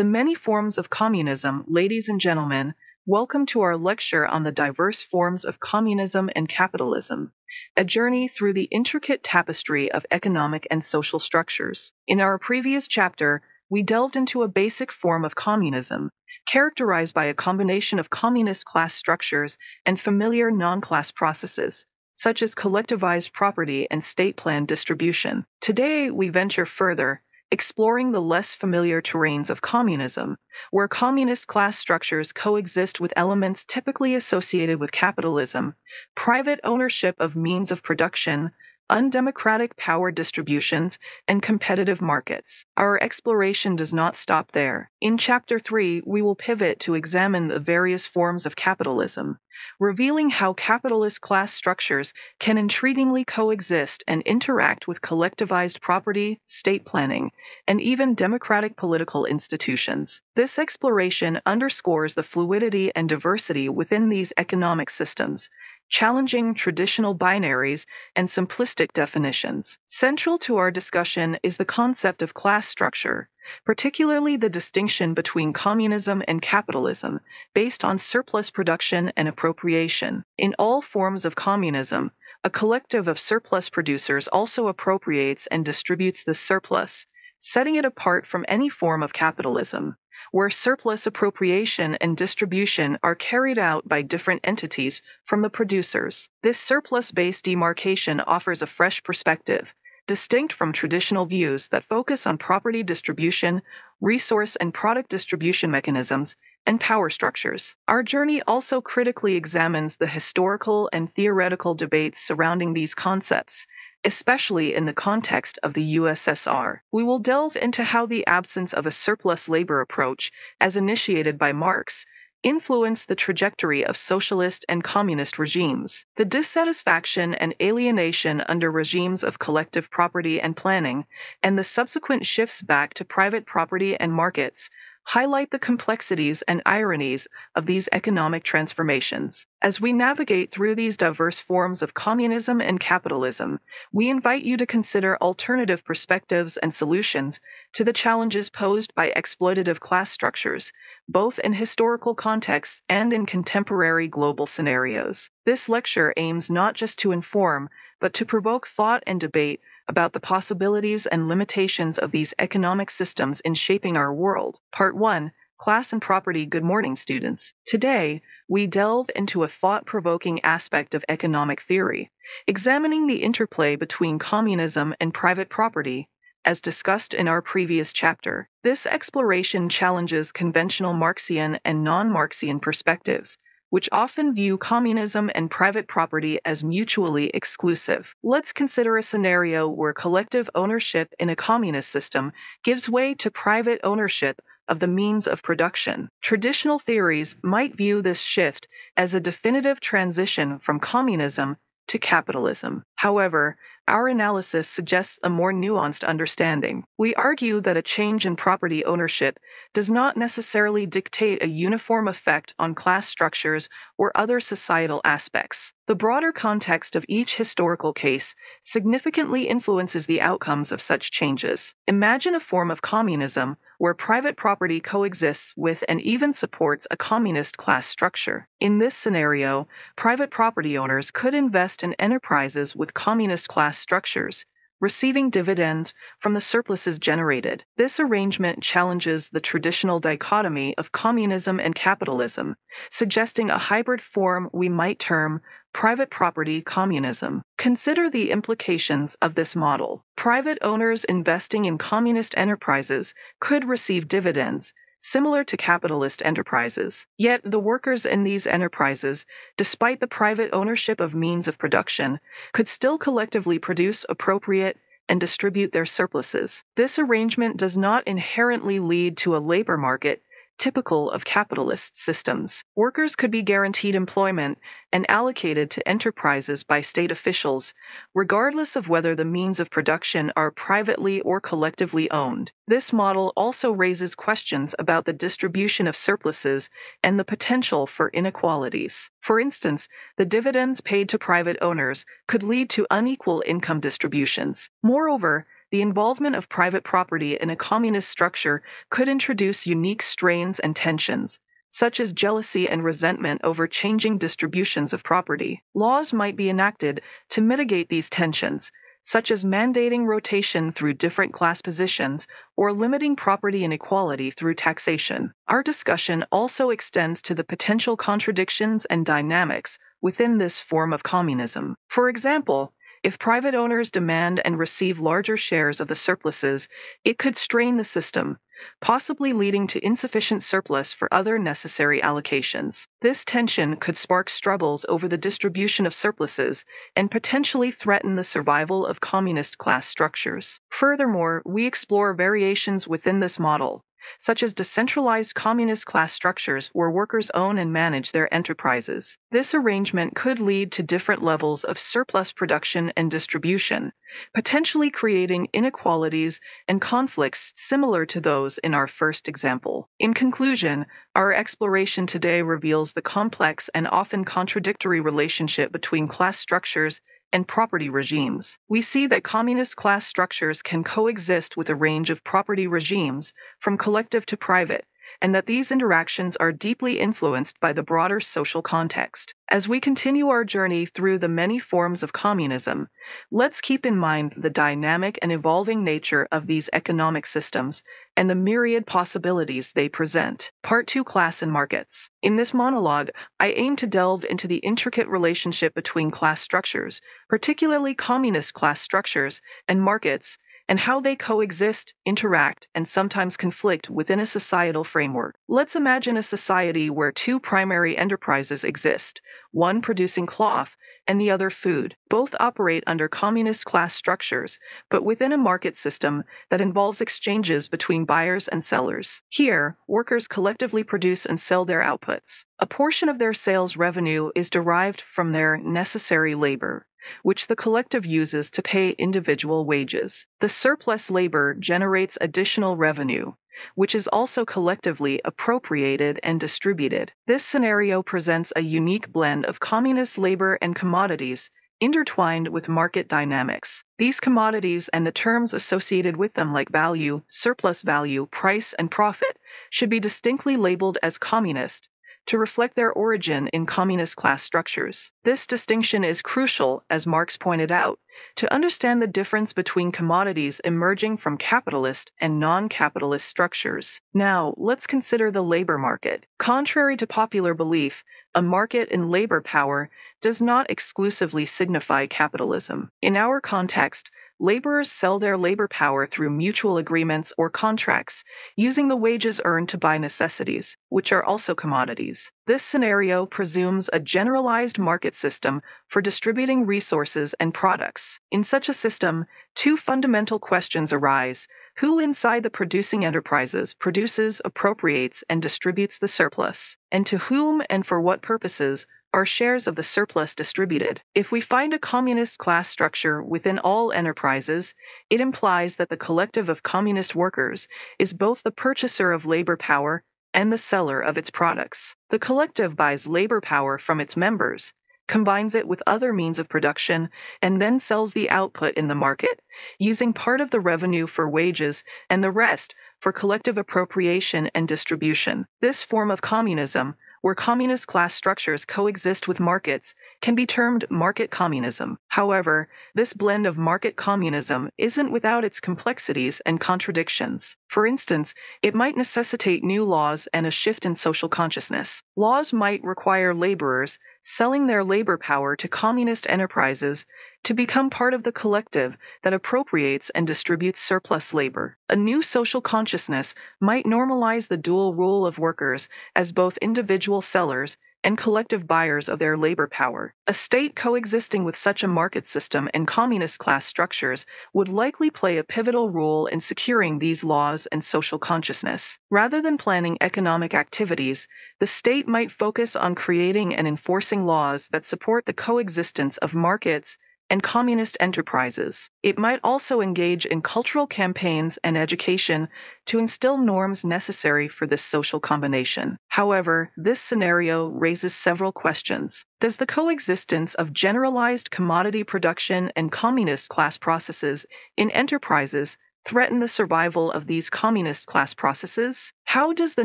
The many forms of communism, ladies and gentlemen, welcome to our lecture on the diverse forms of communism and capitalism, a journey through the intricate tapestry of economic and social structures. In our previous chapter, we delved into a basic form of communism, characterized by a combination of communist class structures and familiar non class processes, such as collectivized property and state plan distribution. Today, we venture further, exploring the less familiar terrains of communism, where communist class structures coexist with elements typically associated with capitalism, private ownership of means of production, undemocratic power distributions, and competitive markets. Our exploration does not stop there. In Chapter 3, we will pivot to examine the various forms of capitalism, revealing how capitalist class structures can intriguingly coexist and interact with collectivized property, state planning, and even democratic political institutions. This exploration underscores the fluidity and diversity within these economic systems challenging traditional binaries and simplistic definitions. Central to our discussion is the concept of class structure, particularly the distinction between communism and capitalism based on surplus production and appropriation. In all forms of communism, a collective of surplus producers also appropriates and distributes the surplus, setting it apart from any form of capitalism where surplus appropriation and distribution are carried out by different entities from the producers. This surplus based demarcation offers a fresh perspective, distinct from traditional views that focus on property distribution, resource and product distribution mechanisms, and power structures. Our journey also critically examines the historical and theoretical debates surrounding these concepts especially in the context of the USSR. We will delve into how the absence of a surplus labor approach, as initiated by Marx, influenced the trajectory of socialist and communist regimes. The dissatisfaction and alienation under regimes of collective property and planning, and the subsequent shifts back to private property and markets highlight the complexities and ironies of these economic transformations. As we navigate through these diverse forms of communism and capitalism, we invite you to consider alternative perspectives and solutions to the challenges posed by exploitative class structures, both in historical contexts and in contemporary global scenarios. This lecture aims not just to inform, but to provoke thought and debate about the possibilities and limitations of these economic systems in shaping our world. Part 1 Class and Property Good Morning, students. Today, we delve into a thought provoking aspect of economic theory, examining the interplay between communism and private property, as discussed in our previous chapter. This exploration challenges conventional Marxian and non Marxian perspectives which often view communism and private property as mutually exclusive. Let's consider a scenario where collective ownership in a communist system gives way to private ownership of the means of production. Traditional theories might view this shift as a definitive transition from communism to capitalism. However, our analysis suggests a more nuanced understanding. We argue that a change in property ownership does not necessarily dictate a uniform effect on class structures or other societal aspects. The broader context of each historical case significantly influences the outcomes of such changes. Imagine a form of communism where private property coexists with and even supports a communist class structure. In this scenario, private property owners could invest in enterprises with communist class structures, receiving dividends from the surpluses generated. This arrangement challenges the traditional dichotomy of communism and capitalism, suggesting a hybrid form we might term private property communism. Consider the implications of this model. Private owners investing in communist enterprises could receive dividends similar to capitalist enterprises. Yet the workers in these enterprises, despite the private ownership of means of production, could still collectively produce appropriate and distribute their surpluses. This arrangement does not inherently lead to a labor market typical of capitalist systems. Workers could be guaranteed employment and allocated to enterprises by state officials, regardless of whether the means of production are privately or collectively owned. This model also raises questions about the distribution of surpluses and the potential for inequalities. For instance, the dividends paid to private owners could lead to unequal income distributions. Moreover, the involvement of private property in a communist structure could introduce unique strains and tensions, such as jealousy and resentment over changing distributions of property. Laws might be enacted to mitigate these tensions, such as mandating rotation through different class positions or limiting property inequality through taxation. Our discussion also extends to the potential contradictions and dynamics within this form of communism. For example, if private owners demand and receive larger shares of the surpluses, it could strain the system, possibly leading to insufficient surplus for other necessary allocations. This tension could spark struggles over the distribution of surpluses and potentially threaten the survival of communist class structures. Furthermore, we explore variations within this model, such as decentralized communist class structures where workers own and manage their enterprises. This arrangement could lead to different levels of surplus production and distribution, potentially creating inequalities and conflicts similar to those in our first example. In conclusion, our exploration today reveals the complex and often contradictory relationship between class structures and property regimes. We see that communist class structures can coexist with a range of property regimes, from collective to private, and that these interactions are deeply influenced by the broader social context. As we continue our journey through the many forms of communism, let's keep in mind the dynamic and evolving nature of these economic systems and the myriad possibilities they present. Part 2 Class and Markets. In this monologue, I aim to delve into the intricate relationship between class structures, particularly communist class structures, and markets and how they coexist, interact, and sometimes conflict within a societal framework. Let's imagine a society where two primary enterprises exist one producing cloth and the other food. Both operate under communist class structures, but within a market system that involves exchanges between buyers and sellers. Here, workers collectively produce and sell their outputs. A portion of their sales revenue is derived from their necessary labor which the collective uses to pay individual wages. The surplus labor generates additional revenue, which is also collectively appropriated and distributed. This scenario presents a unique blend of communist labor and commodities intertwined with market dynamics. These commodities and the terms associated with them, like value, surplus value, price, and profit, should be distinctly labeled as communist to reflect their origin in communist class structures. This distinction is crucial, as Marx pointed out, to understand the difference between commodities emerging from capitalist and non capitalist structures. Now, let's consider the labor market. Contrary to popular belief, a market in labor power does not exclusively signify capitalism. In our context, laborers sell their labor power through mutual agreements or contracts, using the wages earned to buy necessities, which are also commodities. This scenario presumes a generalized market system for distributing resources and products. In such a system, two fundamental questions arise who inside the producing enterprises produces, appropriates, and distributes the surplus, and to whom and for what purposes are shares of the surplus distributed. If we find a communist class structure within all enterprises, it implies that the collective of communist workers is both the purchaser of labor power and the seller of its products. The collective buys labor power from its members, combines it with other means of production, and then sells the output in the market, using part of the revenue for wages and the rest for collective appropriation and distribution. This form of communism where communist class structures coexist with markets, can be termed market communism. However, this blend of market communism isn't without its complexities and contradictions. For instance, it might necessitate new laws and a shift in social consciousness. Laws might require laborers selling their labor power to communist enterprises to become part of the collective that appropriates and distributes surplus labor. A new social consciousness might normalize the dual role of workers as both individual sellers and collective buyers of their labor power. A state coexisting with such a market system and communist class structures would likely play a pivotal role in securing these laws and social consciousness. Rather than planning economic activities, the state might focus on creating and enforcing laws that support the coexistence of markets and communist enterprises. It might also engage in cultural campaigns and education to instill norms necessary for this social combination. However, this scenario raises several questions. Does the coexistence of generalized commodity production and communist class processes in enterprises threaten the survival of these communist class processes? How does the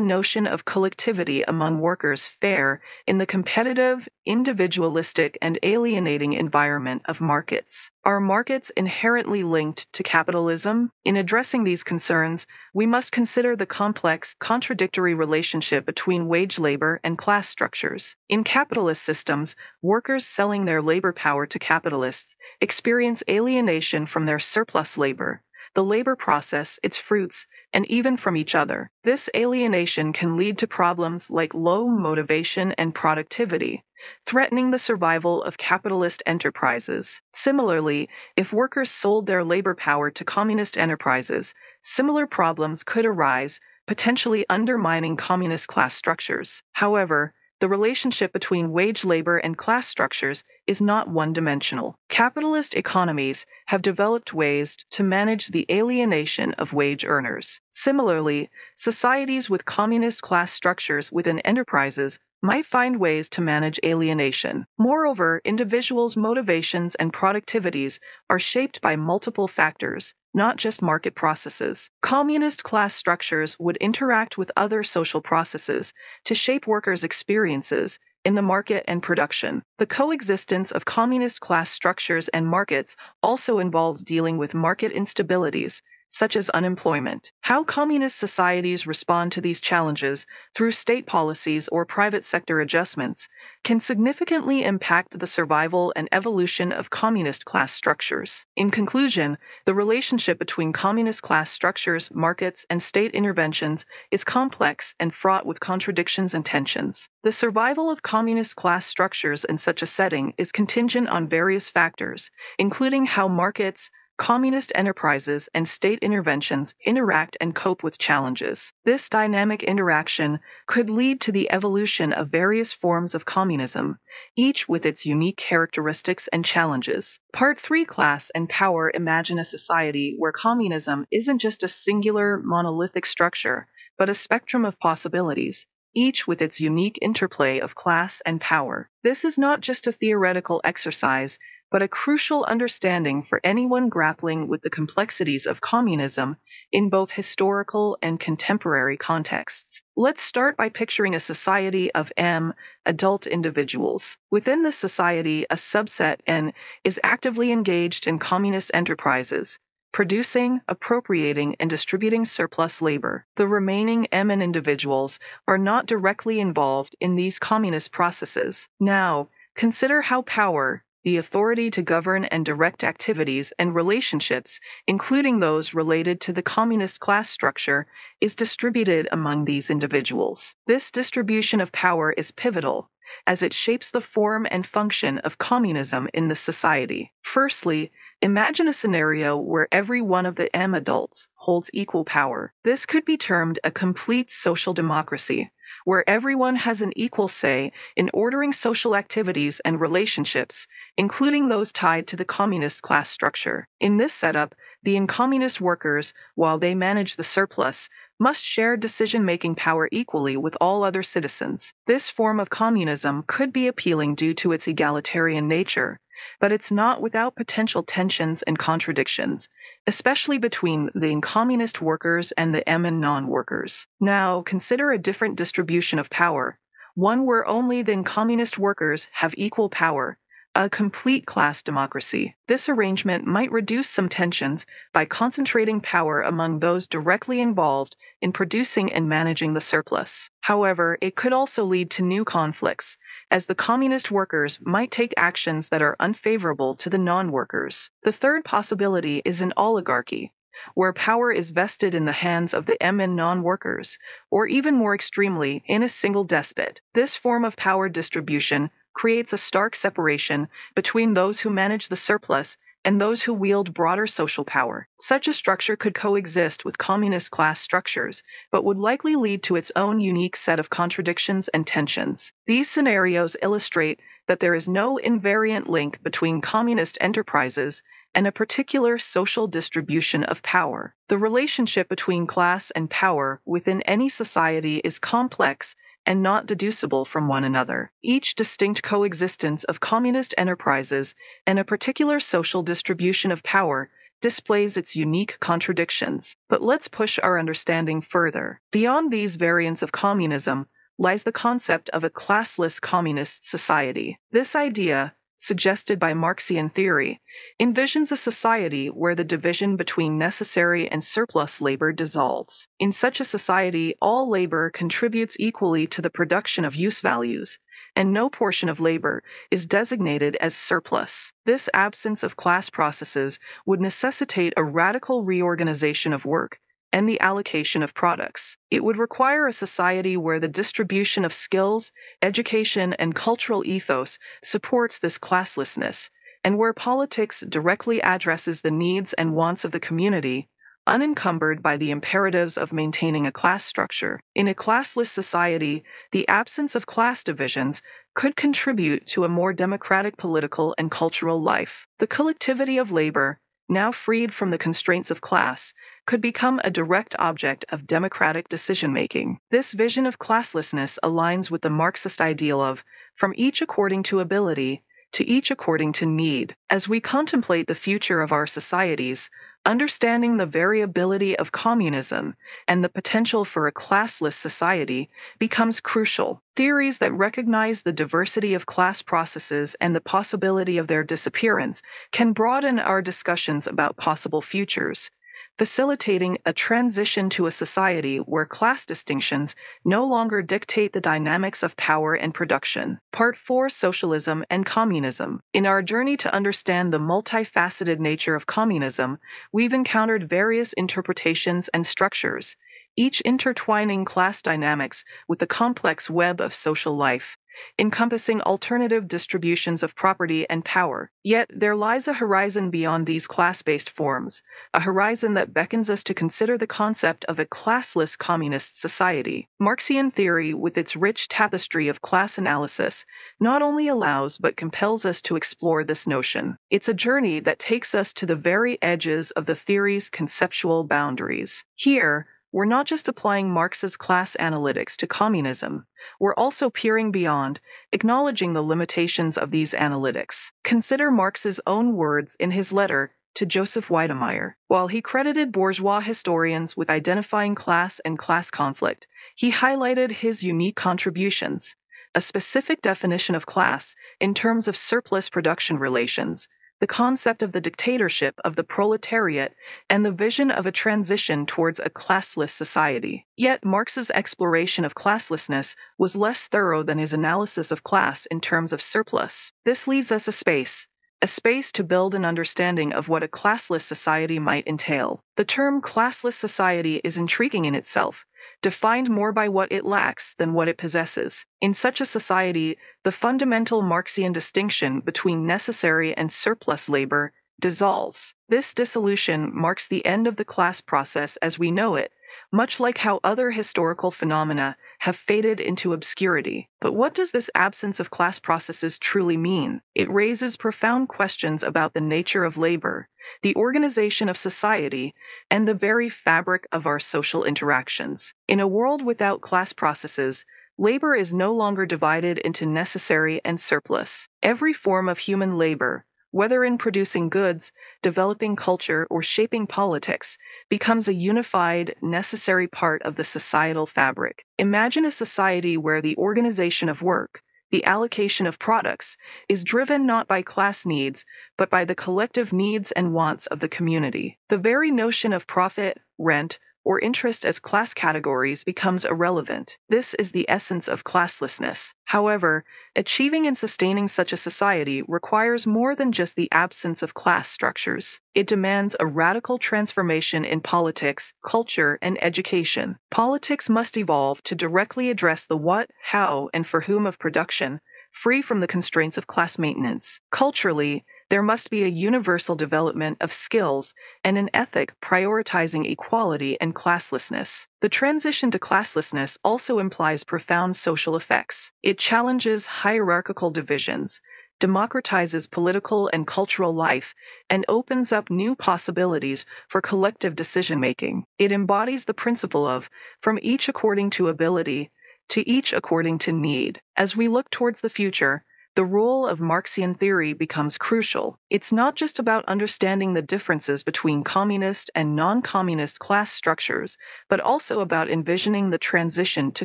notion of collectivity among workers fare in the competitive, individualistic, and alienating environment of markets? Are markets inherently linked to capitalism? In addressing these concerns, we must consider the complex, contradictory relationship between wage labor and class structures. In capitalist systems, workers selling their labor power to capitalists experience alienation from their surplus labor the labor process, its fruits, and even from each other. This alienation can lead to problems like low motivation and productivity, threatening the survival of capitalist enterprises. Similarly, if workers sold their labor power to communist enterprises, similar problems could arise, potentially undermining communist class structures. However, the relationship between wage labor and class structures is not one dimensional. Capitalist economies have developed ways to manage the alienation of wage earners. Similarly, societies with communist class structures within enterprises might find ways to manage alienation. Moreover, individuals' motivations and productivities are shaped by multiple factors, not just market processes. Communist class structures would interact with other social processes to shape workers' experiences in the market and production. The coexistence of communist class structures and markets also involves dealing with market instabilities such as unemployment. How communist societies respond to these challenges through state policies or private sector adjustments can significantly impact the survival and evolution of communist class structures. In conclusion, the relationship between communist class structures, markets, and state interventions is complex and fraught with contradictions and tensions. The survival of communist class structures in such a setting is contingent on various factors, including how markets, communist enterprises and state interventions interact and cope with challenges. This dynamic interaction could lead to the evolution of various forms of communism, each with its unique characteristics and challenges. Part 3 Class and Power imagine a society where communism isn't just a singular, monolithic structure, but a spectrum of possibilities each with its unique interplay of class and power. This is not just a theoretical exercise, but a crucial understanding for anyone grappling with the complexities of communism in both historical and contemporary contexts. Let's start by picturing a society of M, adult individuals. Within this society, a subset N is actively engaged in communist enterprises, producing, appropriating, and distributing surplus labor. The remaining M individuals are not directly involved in these communist processes. Now, consider how power, the authority to govern and direct activities and relationships, including those related to the communist class structure, is distributed among these individuals. This distribution of power is pivotal as it shapes the form and function of communism in the society. Firstly, imagine a scenario where every one of the M adults holds equal power. This could be termed a complete social democracy, where everyone has an equal say in ordering social activities and relationships, including those tied to the communist class structure. In this setup, the incommunist workers, while they manage the surplus, must share decision making power equally with all other citizens. This form of communism could be appealing due to its egalitarian nature, but it's not without potential tensions and contradictions, especially between the communist workers and the MN non workers. Now, consider a different distribution of power, one where only the communist workers have equal power, a complete class democracy. This arrangement might reduce some tensions by concentrating power among those directly involved in producing and managing the surplus. However, it could also lead to new conflicts, as the communist workers might take actions that are unfavorable to the non workers. The third possibility is an oligarchy, where power is vested in the hands of the MN non workers, or even more extremely, in a single despot. This form of power distribution creates a stark separation between those who manage the surplus and those who wield broader social power. Such a structure could coexist with communist class structures, but would likely lead to its own unique set of contradictions and tensions. These scenarios illustrate that there is no invariant link between communist enterprises and a particular social distribution of power. The relationship between class and power within any society is complex and not deducible from one another. Each distinct coexistence of communist enterprises and a particular social distribution of power displays its unique contradictions. But let's push our understanding further. Beyond these variants of communism lies the concept of a classless communist society. This idea, suggested by Marxian theory, envisions a society where the division between necessary and surplus labor dissolves. In such a society, all labor contributes equally to the production of use values, and no portion of labor is designated as surplus. This absence of class processes would necessitate a radical reorganization of work and the allocation of products. It would require a society where the distribution of skills, education, and cultural ethos supports this classlessness, and where politics directly addresses the needs and wants of the community, unencumbered by the imperatives of maintaining a class structure. In a classless society, the absence of class divisions could contribute to a more democratic political and cultural life. The collectivity of labor, now freed from the constraints of class, could become a direct object of democratic decision making. This vision of classlessness aligns with the Marxist ideal of from each according to ability to each according to need. As we contemplate the future of our societies, understanding the variability of communism and the potential for a classless society becomes crucial. Theories that recognize the diversity of class processes and the possibility of their disappearance can broaden our discussions about possible futures facilitating a transition to a society where class distinctions no longer dictate the dynamics of power and production. Part 4 Socialism and Communism. In our journey to understand the multifaceted nature of communism, we've encountered various interpretations and structures, each intertwining class dynamics with the complex web of social life encompassing alternative distributions of property and power. Yet there lies a horizon beyond these class based forms, a horizon that beckons us to consider the concept of a classless communist society. Marxian theory, with its rich tapestry of class analysis, not only allows but compels us to explore this notion. It's a journey that takes us to the very edges of the theory's conceptual boundaries. Here, we're not just applying Marx's class analytics to communism, we're also peering beyond, acknowledging the limitations of these analytics. Consider Marx's own words in his letter to Joseph Weydemeyer. While he credited bourgeois historians with identifying class and class conflict, he highlighted his unique contributions, a specific definition of class in terms of surplus production relations, the concept of the dictatorship of the proletariat, and the vision of a transition towards a classless society. Yet Marx's exploration of classlessness was less thorough than his analysis of class in terms of surplus. This leaves us a space, a space to build an understanding of what a classless society might entail. The term classless society is intriguing in itself defined more by what it lacks than what it possesses. In such a society, the fundamental Marxian distinction between necessary and surplus labor dissolves. This dissolution marks the end of the class process as we know it, much like how other historical phenomena have faded into obscurity. But what does this absence of class processes truly mean? It raises profound questions about the nature of labor, the organization of society, and the very fabric of our social interactions. In a world without class processes, labor is no longer divided into necessary and surplus. Every form of human labor, whether in producing goods, developing culture, or shaping politics, becomes a unified, necessary part of the societal fabric. Imagine a society where the organization of work, the allocation of products is driven not by class needs, but by the collective needs and wants of the community. The very notion of profit, rent, or interest as class categories becomes irrelevant. This is the essence of classlessness. However, achieving and sustaining such a society requires more than just the absence of class structures. It demands a radical transformation in politics, culture, and education. Politics must evolve to directly address the what, how, and for whom of production, free from the constraints of class maintenance. Culturally, There must be a universal development of skills and an ethic prioritizing equality and classlessness. The transition to classlessness also implies profound social effects. It challenges hierarchical divisions, democratizes political and cultural life, and opens up new possibilities for collective decision making. It embodies the principle of from each according to ability to each according to need. As we look towards the future, the role of Marxian theory becomes crucial. It's not just about understanding the differences between communist and non communist class structures, but also about envisioning the transition to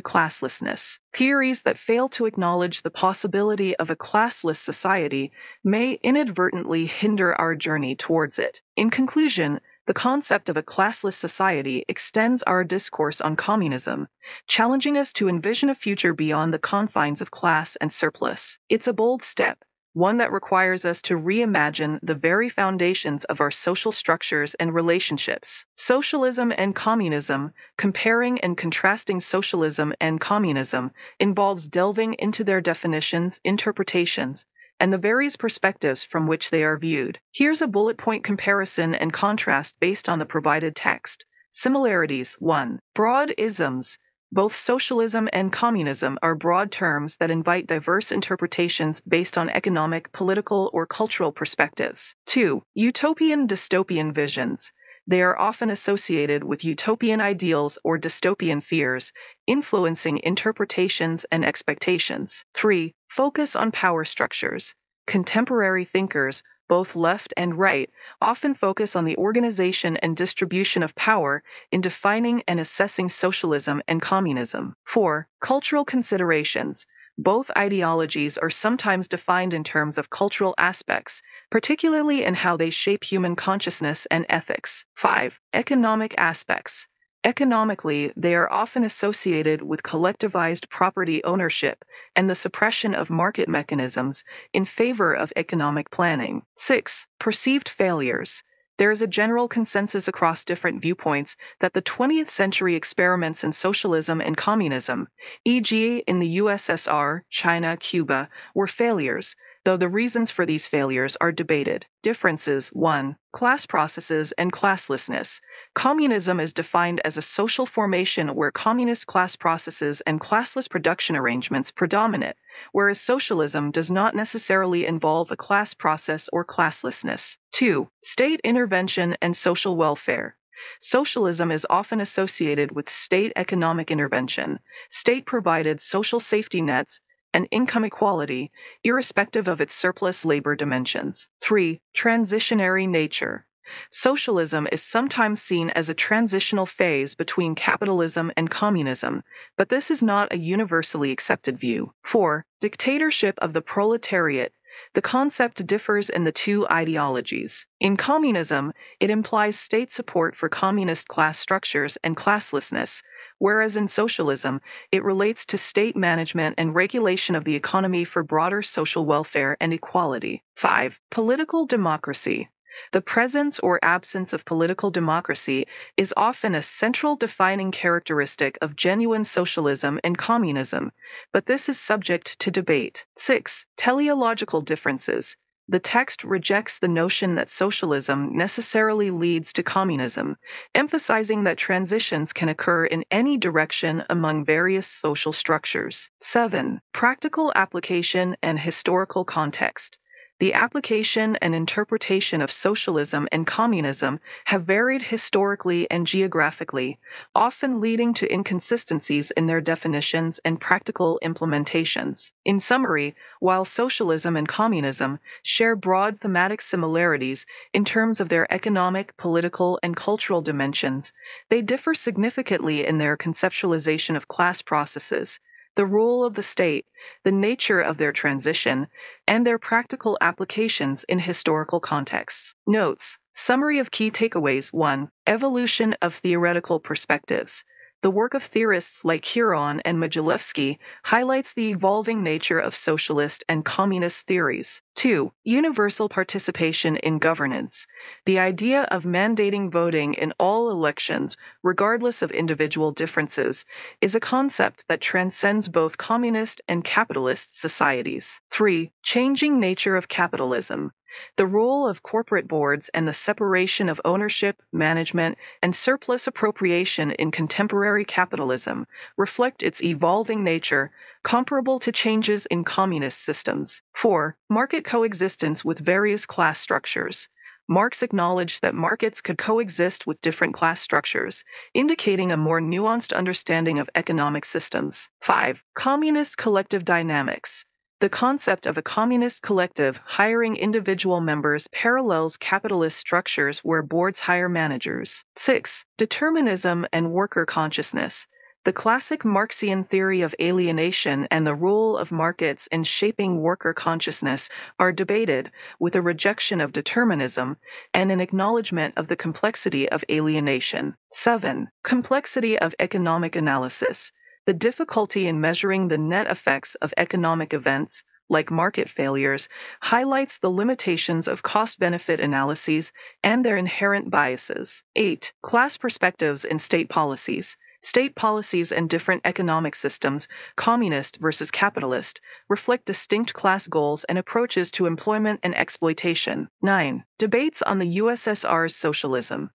classlessness. Theories that fail to acknowledge the possibility of a classless society may inadvertently hinder our journey towards it. In conclusion, the concept of a classless society extends our discourse on communism, challenging us to envision a future beyond the confines of class and surplus. It's a bold step, one that requires us to reimagine the very foundations of our social structures and relationships. Socialism and communism, comparing and contrasting socialism and communism, involves delving into their definitions, interpretations, and the various perspectives from which they are viewed. Here's a bullet point comparison and contrast based on the provided text. Similarities 1. Broad isms. Both socialism and communism are broad terms that invite diverse interpretations based on economic, political, or cultural perspectives. 2. Utopian dystopian visions. They are often associated with utopian ideals or dystopian fears, influencing interpretations and expectations. 3. Focus on power structures. Contemporary thinkers, both left and right, often focus on the organization and distribution of power in defining and assessing socialism and communism. 4. Cultural considerations. Both ideologies are sometimes defined in terms of cultural aspects, particularly in how they shape human consciousness and ethics. 5. Economic aspects. Economically, they are often associated with collectivized property ownership and the suppression of market mechanisms in favor of economic planning. 6. Perceived failures. There is a general consensus across different viewpoints that the 20th century experiments in socialism and communism, e.g., in the USSR, China, Cuba, were failures, though the reasons for these failures are debated. Differences 1. Class processes and classlessness. Communism is defined as a social formation where communist class processes and classless production arrangements predominate, whereas socialism does not necessarily involve a class process or classlessness. 2. State intervention and social welfare. Socialism is often associated with state economic intervention, state provided social safety nets, and income equality, irrespective of its surplus labor dimensions. 3. Transitionary nature. Socialism is sometimes seen as a transitional phase between capitalism and communism, but this is not a universally accepted view. 4. Dictatorship of the proletariat. The concept differs in the two ideologies. In communism, it implies state support for communist class structures and classlessness, whereas in socialism, it relates to state management and regulation of the economy for broader social welfare and equality. 5. Political democracy. The presence or absence of political democracy is often a central defining characteristic of genuine socialism and communism, but this is subject to debate. 6. Teleological differences. The text rejects the notion that socialism necessarily leads to communism, emphasizing that transitions can occur in any direction among various social structures. 7. Practical application and historical context. The application and interpretation of socialism and communism have varied historically and geographically, often leading to inconsistencies in their definitions and practical implementations. In summary, while socialism and communism share broad thematic similarities in terms of their economic, political, and cultural dimensions, they differ significantly in their conceptualization of class processes the role of the state, the nature of their transition, and their practical applications in historical contexts. Notes Summary of key takeaways 1. Evolution of theoretical perspectives. The work of theorists like Kuron and Modzelewski highlights the evolving nature of socialist and communist theories. 2. Universal participation in governance. The idea of mandating voting in all elections, regardless of individual differences, is a concept that transcends both communist and capitalist societies. 3. Changing nature of capitalism. The role of corporate boards and the separation of ownership, management, and surplus appropriation in contemporary capitalism reflect its evolving nature, comparable to changes in communist systems. 4. Market coexistence with various class structures. Marx acknowledged that markets could coexist with different class structures, indicating a more nuanced understanding of economic systems. 5. Communist collective dynamics. The concept of a communist collective hiring individual members parallels capitalist structures where boards hire managers. 6. Determinism and worker consciousness. The classic Marxian theory of alienation and the role of markets in shaping worker consciousness are debated, with a rejection of determinism and an acknowledgement of the complexity of alienation. 7. Complexity of economic analysis. The difficulty in measuring the net effects of economic events, like market failures, highlights the limitations of cost benefit analyses and their inherent biases. 8. Class perspectives in state policies. State policies and different economic systems, communist versus capitalist, reflect distinct class goals and approaches to employment and exploitation. 9. Debates on the USSR's socialism.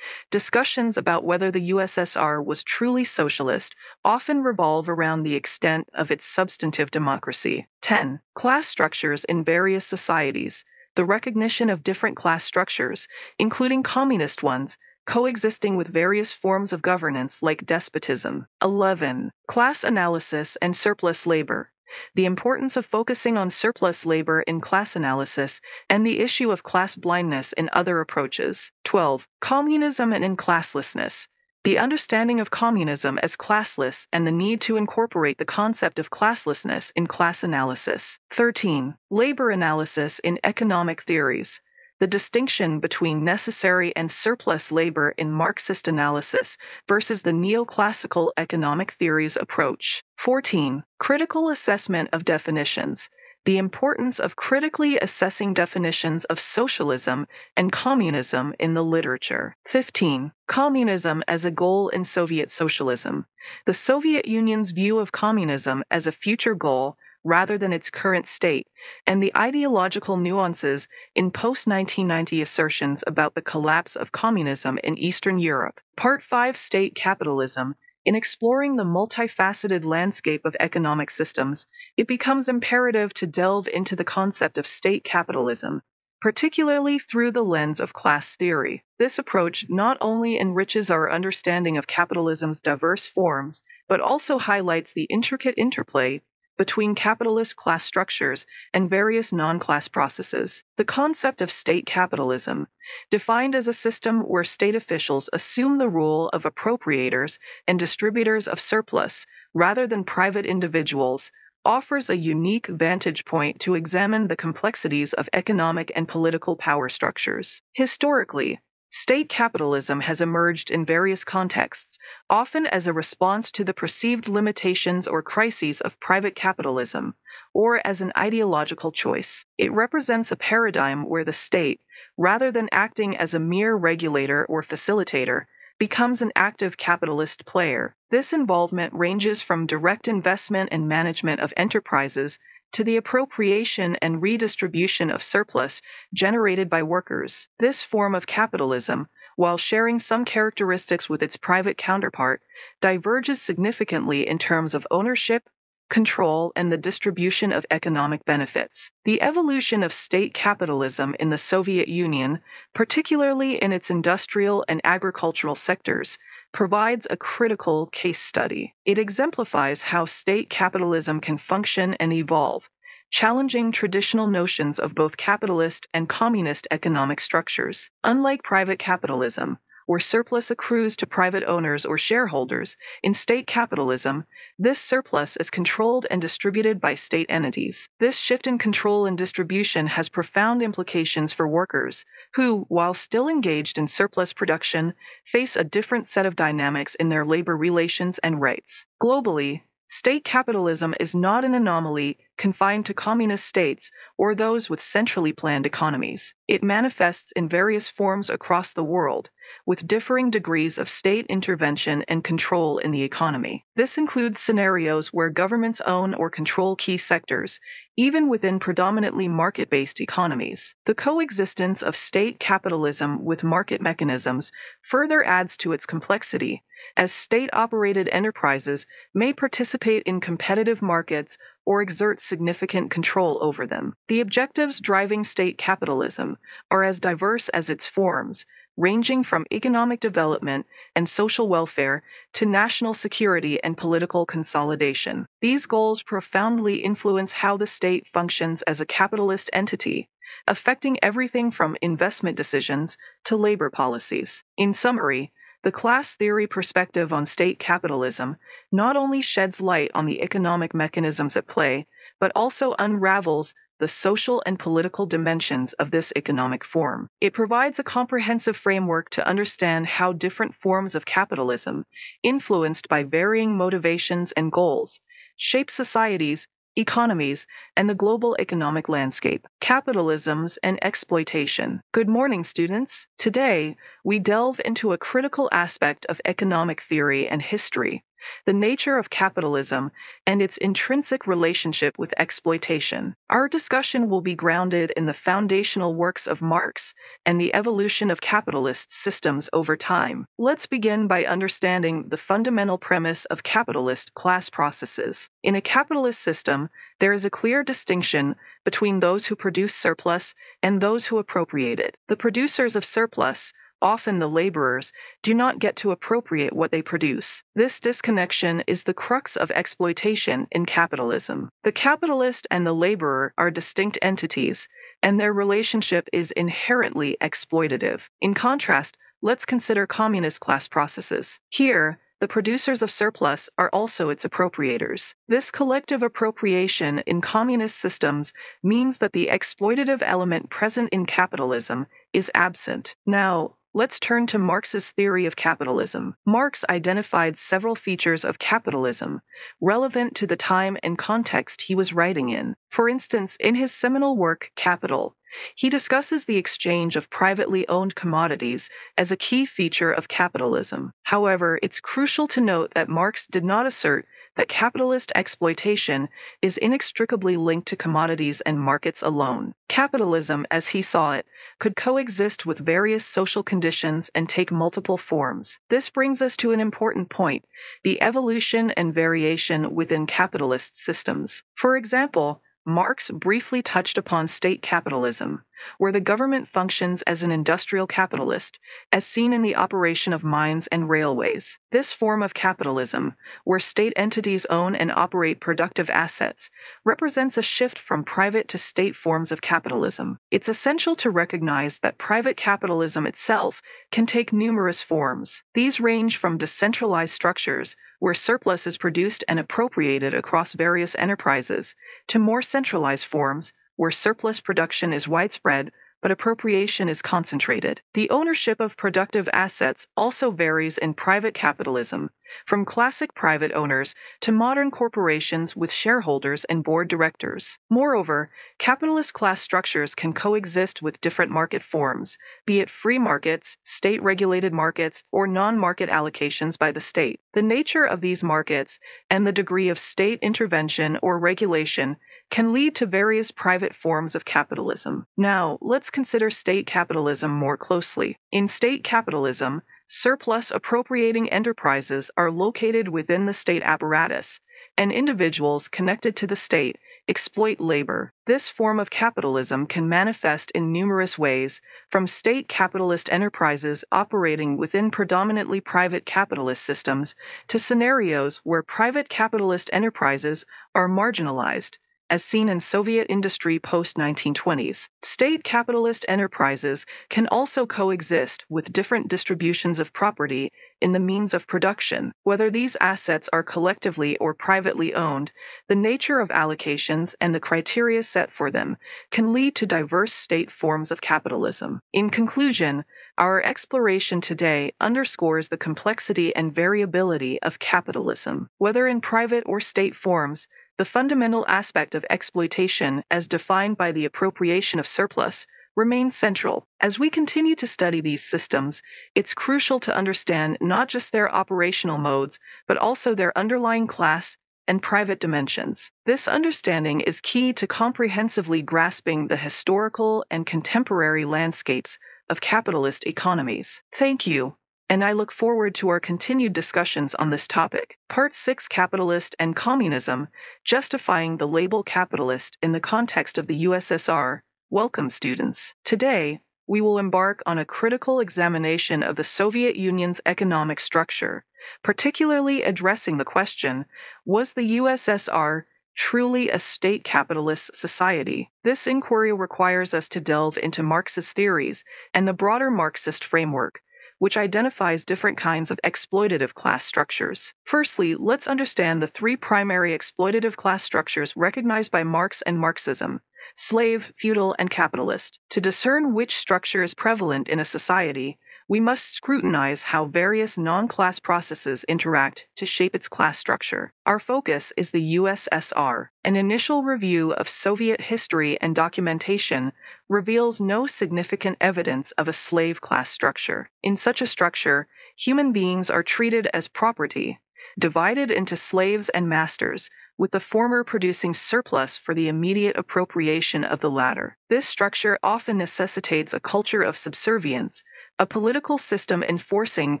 Discussions about whether the USSR was truly socialist often revolve around the extent of its substantive democracy. 10. Class structures in various societies. The recognition of different class structures, including communist ones, coexisting with various forms of governance like despotism. 11. Class analysis and surplus labor. The importance of focusing on surplus labor in class analysis and the issue of class blindness in other approaches. 12. Communism and classlessness. The understanding of communism as classless and the need to incorporate the concept of classlessness in class analysis. 13. Labor analysis in economic theories the distinction between necessary and surplus labor in Marxist analysis versus the neoclassical economic theories approach. 14. Critical assessment of definitions. The importance of critically assessing definitions of socialism and communism in the literature. 15. Communism as a goal in Soviet socialism. The Soviet Union's view of communism as a future goal rather than its current state, and the ideological nuances in post 1990 assertions about the collapse of communism in Eastern Europe. Part 5 State Capitalism. In exploring the multifaceted landscape of economic systems, it becomes imperative to delve into the concept of state capitalism, particularly through the lens of class theory. This approach not only enriches our understanding of capitalism's diverse forms, but also highlights the intricate interplay between capitalist class structures and various non class processes. The concept of state capitalism, defined as a system where state officials assume the role of appropriators and distributors of surplus rather than private individuals, offers a unique vantage point to examine the complexities of economic and political power structures. Historically, State capitalism has emerged in various contexts, often as a response to the perceived limitations or crises of private capitalism, or as an ideological choice. It represents a paradigm where the state, rather than acting as a mere regulator or facilitator, becomes an active capitalist player. This involvement ranges from direct investment and management of enterprises to the appropriation and redistribution of surplus generated by workers. This form of capitalism, while sharing some characteristics with its private counterpart, diverges significantly in terms of ownership, control, and the distribution of economic benefits. The evolution of state capitalism in the Soviet Union, particularly in its industrial and agricultural sectors, provides a critical case study. It exemplifies how state capitalism can function and evolve, challenging traditional notions of both capitalist and communist economic structures. Unlike private capitalism, where surplus accrues to private owners or shareholders, in state capitalism, this surplus is controlled and distributed by state entities. This shift in control and distribution has profound implications for workers, who, while still engaged in surplus production, face a different set of dynamics in their labor relations and rights. Globally, State capitalism is not an anomaly confined to communist states or those with centrally planned economies. It manifests in various forms across the world, with differing degrees of state intervention and control in the economy. This includes scenarios where governments own or control key sectors, even within predominantly market based economies. The coexistence of state capitalism with market mechanisms further adds to its complexity, as state operated enterprises may participate in competitive markets or exert significant control over them. The objectives driving state capitalism are as diverse as its forms, ranging from economic development and social welfare to national security and political consolidation. These goals profoundly influence how the state functions as a capitalist entity, affecting everything from investment decisions to labor policies. In summary, the class theory perspective on state capitalism not only sheds light on the economic mechanisms at play, but also unravels the social and political dimensions of this economic form. It provides a comprehensive framework to understand how different forms of capitalism, influenced by varying motivations and goals, shape societies economies, and the global economic landscape, capitalisms and exploitation. Good morning, students. Today, we delve into a critical aspect of economic theory and history the nature of capitalism, and its intrinsic relationship with exploitation. Our discussion will be grounded in the foundational works of Marx and the evolution of capitalist systems over time. Let's begin by understanding the fundamental premise of capitalist class processes. In a capitalist system, there is a clear distinction between those who produce surplus and those who appropriate it. The producers of surplus often the laborers, do not get to appropriate what they produce. This disconnection is the crux of exploitation in capitalism. The capitalist and the laborer are distinct entities, and their relationship is inherently exploitative. In contrast, let's consider communist class processes. Here, the producers of surplus are also its appropriators. This collective appropriation in communist systems means that the exploitative element present in capitalism is absent. Now, Let's turn to Marx's theory of capitalism. Marx identified several features of capitalism relevant to the time and context he was writing in. For instance, in his seminal work, Capital, he discusses the exchange of privately owned commodities as a key feature of capitalism. However, it's crucial to note that Marx did not assert that capitalist exploitation is inextricably linked to commodities and markets alone. Capitalism, as he saw it, could coexist with various social conditions and take multiple forms. This brings us to an important point the evolution and variation within capitalist systems. For example, Marx briefly touched upon state capitalism, where the government functions as an industrial capitalist, as seen in the operation of mines and railways. This form of capitalism, where state entities own and operate productive assets, represents a shift from private to state forms of capitalism. It's essential to recognize that private capitalism itself can take numerous forms. These range from decentralized structures, where surplus is produced and appropriated across various enterprises, to more centralized forms where surplus production is widespread but appropriation is concentrated. The ownership of productive assets also varies in private capitalism, from classic private owners to modern corporations with shareholders and board directors. Moreover, capitalist class structures can coexist with different market forms, be it free markets, state regulated markets, or non market allocations by the state. The nature of these markets and the degree of state intervention or regulation can lead to various private forms of capitalism. Now, let's consider state capitalism more closely. In state capitalism, surplus appropriating enterprises are located within the state apparatus, and individuals connected to the state exploit labor. This form of capitalism can manifest in numerous ways, from state capitalist enterprises operating within predominantly private capitalist systems to scenarios where private capitalist enterprises are marginalized as seen in Soviet industry post 1920s. State capitalist enterprises can also coexist with different distributions of property in the means of production. Whether these assets are collectively or privately owned, the nature of allocations and the criteria set for them can lead to diverse state forms of capitalism. In conclusion, Our exploration today underscores the complexity and variability of capitalism. Whether in private or state forms, the fundamental aspect of exploitation, as defined by the appropriation of surplus, remains central. As we continue to study these systems, it's crucial to understand not just their operational modes, but also their underlying class and private dimensions. This understanding is key to comprehensively grasping the historical and contemporary landscapes of capitalist economies. Thank you, and I look forward to our continued discussions on this topic. Part 6 Capitalist and Communism Justifying the Label Capitalist in the Context of the USSR. Welcome, students. Today, we will embark on a critical examination of the Soviet Union's economic structure particularly addressing the question was the USSR truly a state capitalist society? This inquiry requires us to delve into Marxist theories and the broader Marxist framework, which identifies different kinds of exploitative class structures. Firstly, let's understand the three primary exploitative class structures recognized by Marx and Marxism slave, feudal, and capitalist. To discern which structure is prevalent in a society, we must scrutinize how various non class processes interact to shape its class structure. Our focus is the USSR. An initial review of Soviet history and documentation reveals no significant evidence of a slave class structure. In such a structure, human beings are treated as property, divided into slaves and masters, with the former producing surplus for the immediate appropriation of the latter. This structure often necessitates a culture of subservience a political system enforcing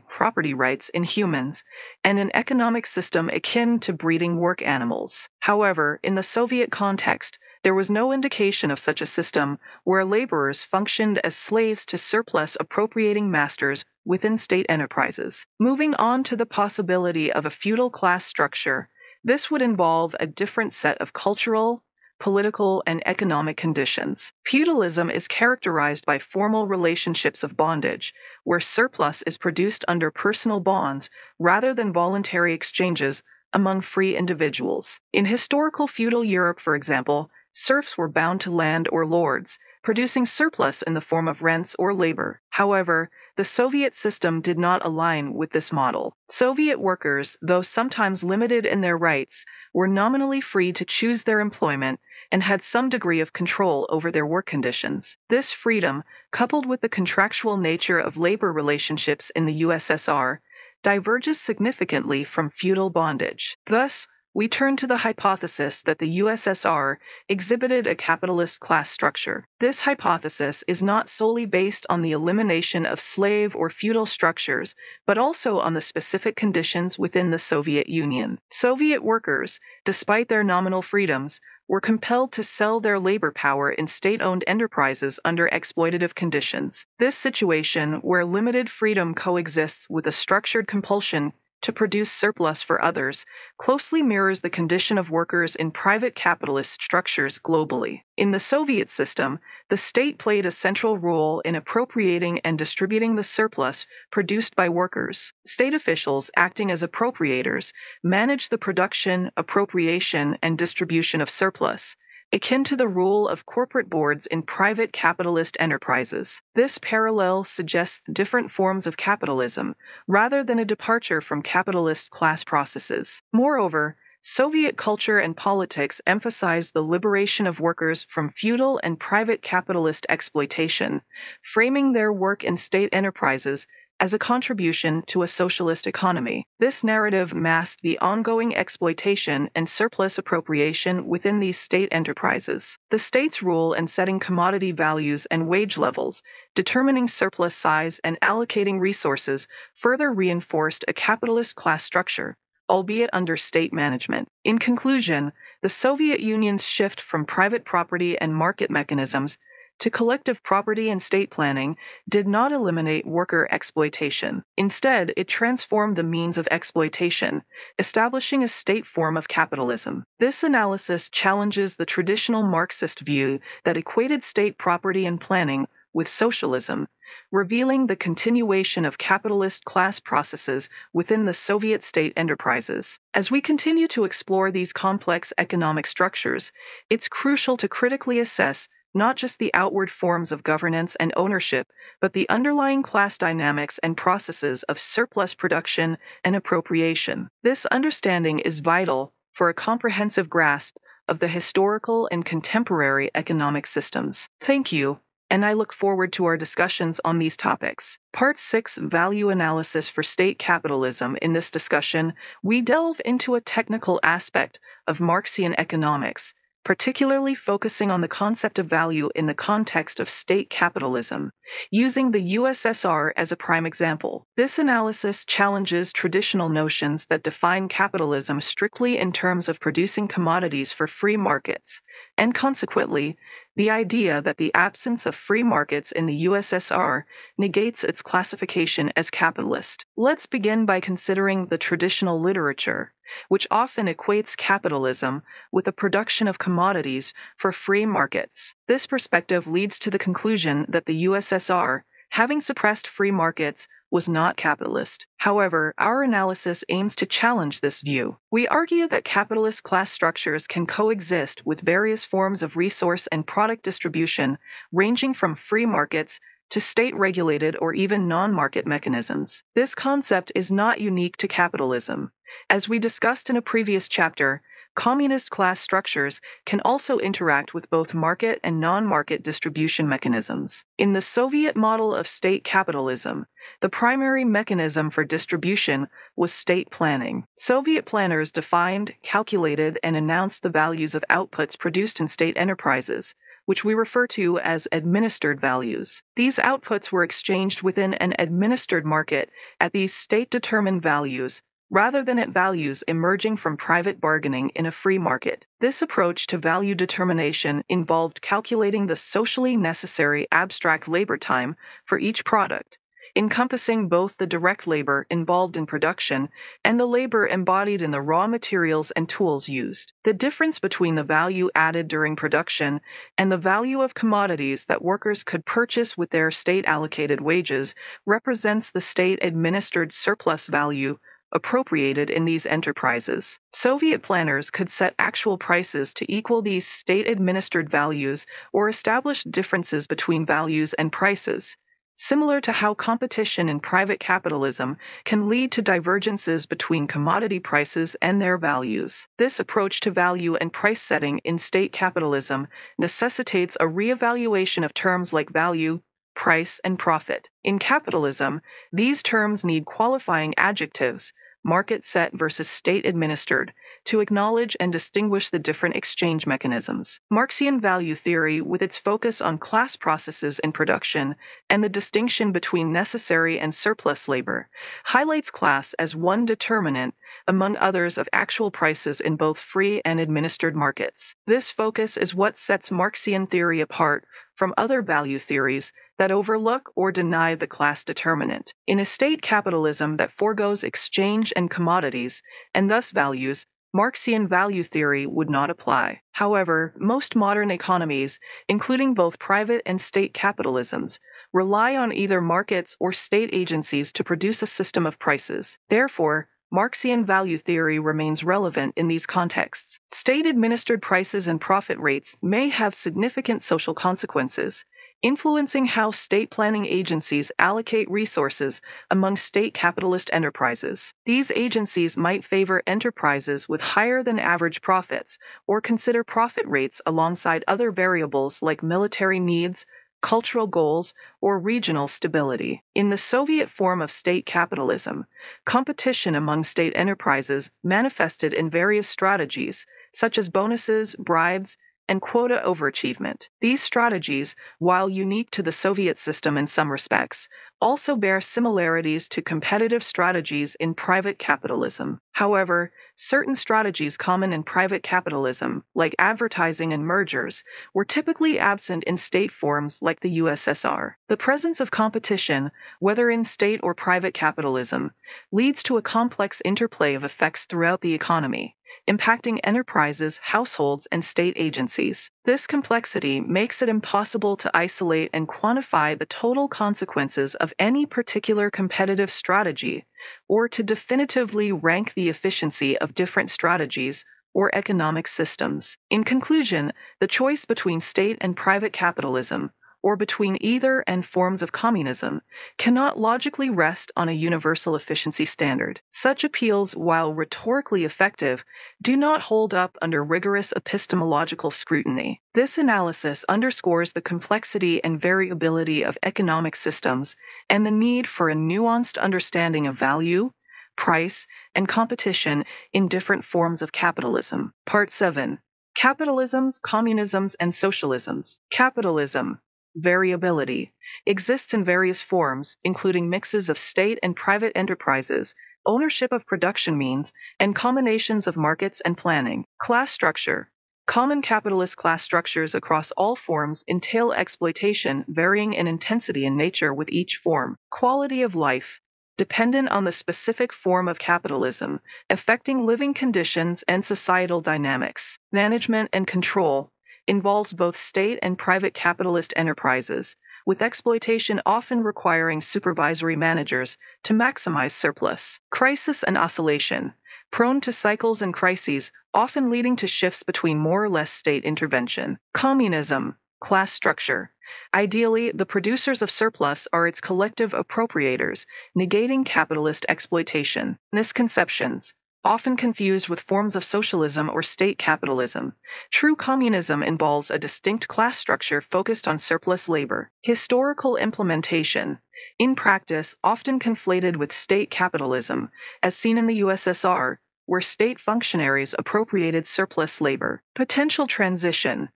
property rights in humans, and an economic system akin to breeding work animals. However, in the Soviet context, there was no indication of such a system where laborers functioned as slaves to surplus appropriating masters within state enterprises. Moving on to the possibility of a feudal class structure, this would involve a different set of cultural, political, and economic conditions. Feudalism is characterized by formal relationships of bondage, where surplus is produced under personal bonds rather than voluntary exchanges among free individuals. In historical feudal Europe, for example, serfs were bound to land or lords, producing surplus in the form of rents or labor. However, the Soviet system did not align with this model. Soviet workers, though sometimes limited in their rights, were nominally free to choose their employment and had some degree of control over their work conditions. This freedom, coupled with the contractual nature of labor relationships in the USSR, diverges significantly from feudal bondage. Thus, we turn to the hypothesis that the USSR exhibited a capitalist class structure. This hypothesis is not solely based on the elimination of slave or feudal structures, but also on the specific conditions within the Soviet Union. Soviet workers, despite their nominal freedoms, were compelled to sell their labor power in state owned enterprises under exploitative conditions. This situation, where limited freedom coexists with a structured compulsion to produce surplus for others closely mirrors the condition of workers in private capitalist structures globally. In the Soviet system, the state played a central role in appropriating and distributing the surplus produced by workers. State officials, acting as appropriators, managed the production, appropriation, and distribution of surplus akin to the role of corporate boards in private capitalist enterprises. This parallel suggests different forms of capitalism rather than a departure from capitalist class processes. Moreover, Soviet culture and politics emphasized the liberation of workers from feudal and private capitalist exploitation, framing their work in state enterprises as a contribution to a socialist economy. This narrative masked the ongoing exploitation and surplus appropriation within these state enterprises. The state's role in setting commodity values and wage levels, determining surplus size, and allocating resources further reinforced a capitalist class structure albeit under state management. In conclusion, the Soviet Union's shift from private property and market mechanisms to collective property and state planning did not eliminate worker exploitation. Instead, it transformed the means of exploitation, establishing a state form of capitalism. This analysis challenges the traditional Marxist view that equated state property and planning with socialism, revealing the continuation of capitalist class processes within the Soviet state enterprises. As we continue to explore these complex economic structures, it's crucial to critically assess not just the outward forms of governance and ownership, but the underlying class dynamics and processes of surplus production and appropriation. This understanding is vital for a comprehensive grasp of the historical and contemporary economic systems. Thank you, and I look forward to our discussions on these topics. Part 6 Value Analysis for State Capitalism. In this discussion, we delve into a technical aspect of Marxian economics particularly focusing on the concept of value in the context of state capitalism, using the USSR as a prime example. This analysis challenges traditional notions that define capitalism strictly in terms of producing commodities for free markets, and consequently, the idea that the absence of free markets in the USSR negates its classification as capitalist. Let's begin by considering the traditional literature which often equates capitalism with the production of commodities for free markets. This perspective leads to the conclusion that the USSR, having suppressed free markets, was not capitalist. However, our analysis aims to challenge this view. We argue that capitalist class structures can coexist with various forms of resource and product distribution, ranging from free markets to state regulated or even non market mechanisms. This concept is not unique to capitalism. As we discussed in a previous chapter, communist class structures can also interact with both market and non market distribution mechanisms. In the Soviet model of state capitalism, the primary mechanism for distribution was state planning. Soviet planners defined, calculated, and announced the values of outputs produced in state enterprises, which we refer to as administered values. These outputs were exchanged within an administered market at these state determined values rather than at values emerging from private bargaining in a free market. This approach to value determination involved calculating the socially necessary abstract labor time for each product, encompassing both the direct labor involved in production and the labor embodied in the raw materials and tools used. The difference between the value added during production and the value of commodities that workers could purchase with their state allocated wages represents the state administered surplus value appropriated in these enterprises. Soviet planners could set actual prices to equal these state administered values or establish differences between values and prices. Similar to how competition in private capitalism can lead to divergences between commodity prices and their values. This approach to value and price setting in state capitalism necessitates a reevaluation of terms like value, price, and profit. In capitalism, these terms need qualifying adjectives, market set versus state administered, to acknowledge and distinguish the different exchange mechanisms. Marxian value theory, with its focus on class processes in production and the distinction between necessary and surplus labor, highlights class as one determinant among others, of actual prices in both free and administered markets. This focus is what sets Marxian theory apart from other value theories that overlook or deny the class determinant. In a state capitalism that foregoes exchange and commodities, and thus values, Marxian value theory would not apply. However, most modern economies, including both private and state capitalisms, rely on either markets or state agencies to produce a system of prices. Therefore, Marxian value theory remains relevant in these contexts. State administered prices and profit rates may have significant social consequences, influencing how state planning agencies allocate resources among state capitalist enterprises. These agencies might favor enterprises with higher than average profits or consider profit rates alongside other variables like military needs, cultural goals, or regional stability. In the Soviet form of state capitalism, competition among state enterprises manifested in various strategies, such as bonuses, bribes, and quota overachievement. These strategies, while unique to the Soviet system in some respects, also bear similarities to competitive strategies in private capitalism. However, certain strategies common in private capitalism, like advertising and mergers, were typically absent in state forms like the USSR. The presence of competition, whether in state or private capitalism, leads to a complex interplay of effects throughout the economy impacting enterprises, households, and state agencies. This complexity makes it impossible to isolate and quantify the total consequences of any particular competitive strategy, or to definitively rank the efficiency of different strategies or economic systems. In conclusion, the choice between state and private capitalism or between either and forms of communism cannot logically rest on a universal efficiency standard. Such appeals, while rhetorically effective, do not hold up under rigorous epistemological scrutiny. This analysis underscores the complexity and variability of economic systems and the need for a nuanced understanding of value, price, and competition in different forms of capitalism. Part 7 Capitalisms, Communisms, and Socialisms. Capitalism, variability, exists in various forms, including mixes of state and private enterprises, ownership of production means, and combinations of markets and planning. Class structure. Common capitalist class structures across all forms entail exploitation varying in intensity and nature with each form. Quality of life. Dependent on the specific form of capitalism, affecting living conditions and societal dynamics. Management and control involves both state and private capitalist enterprises, with exploitation often requiring supervisory managers to maximize surplus. Crisis and oscillation, prone to cycles and crises, often leading to shifts between more or less state intervention. Communism, class structure. Ideally, the producers of surplus are its collective appropriators, negating capitalist exploitation. Misconceptions often confused with forms of socialism or state capitalism. True communism involves a distinct class structure focused on surplus labor. Historical implementation. In practice, often conflated with state capitalism, as seen in the USSR, where state functionaries appropriated surplus labor. Potential transition.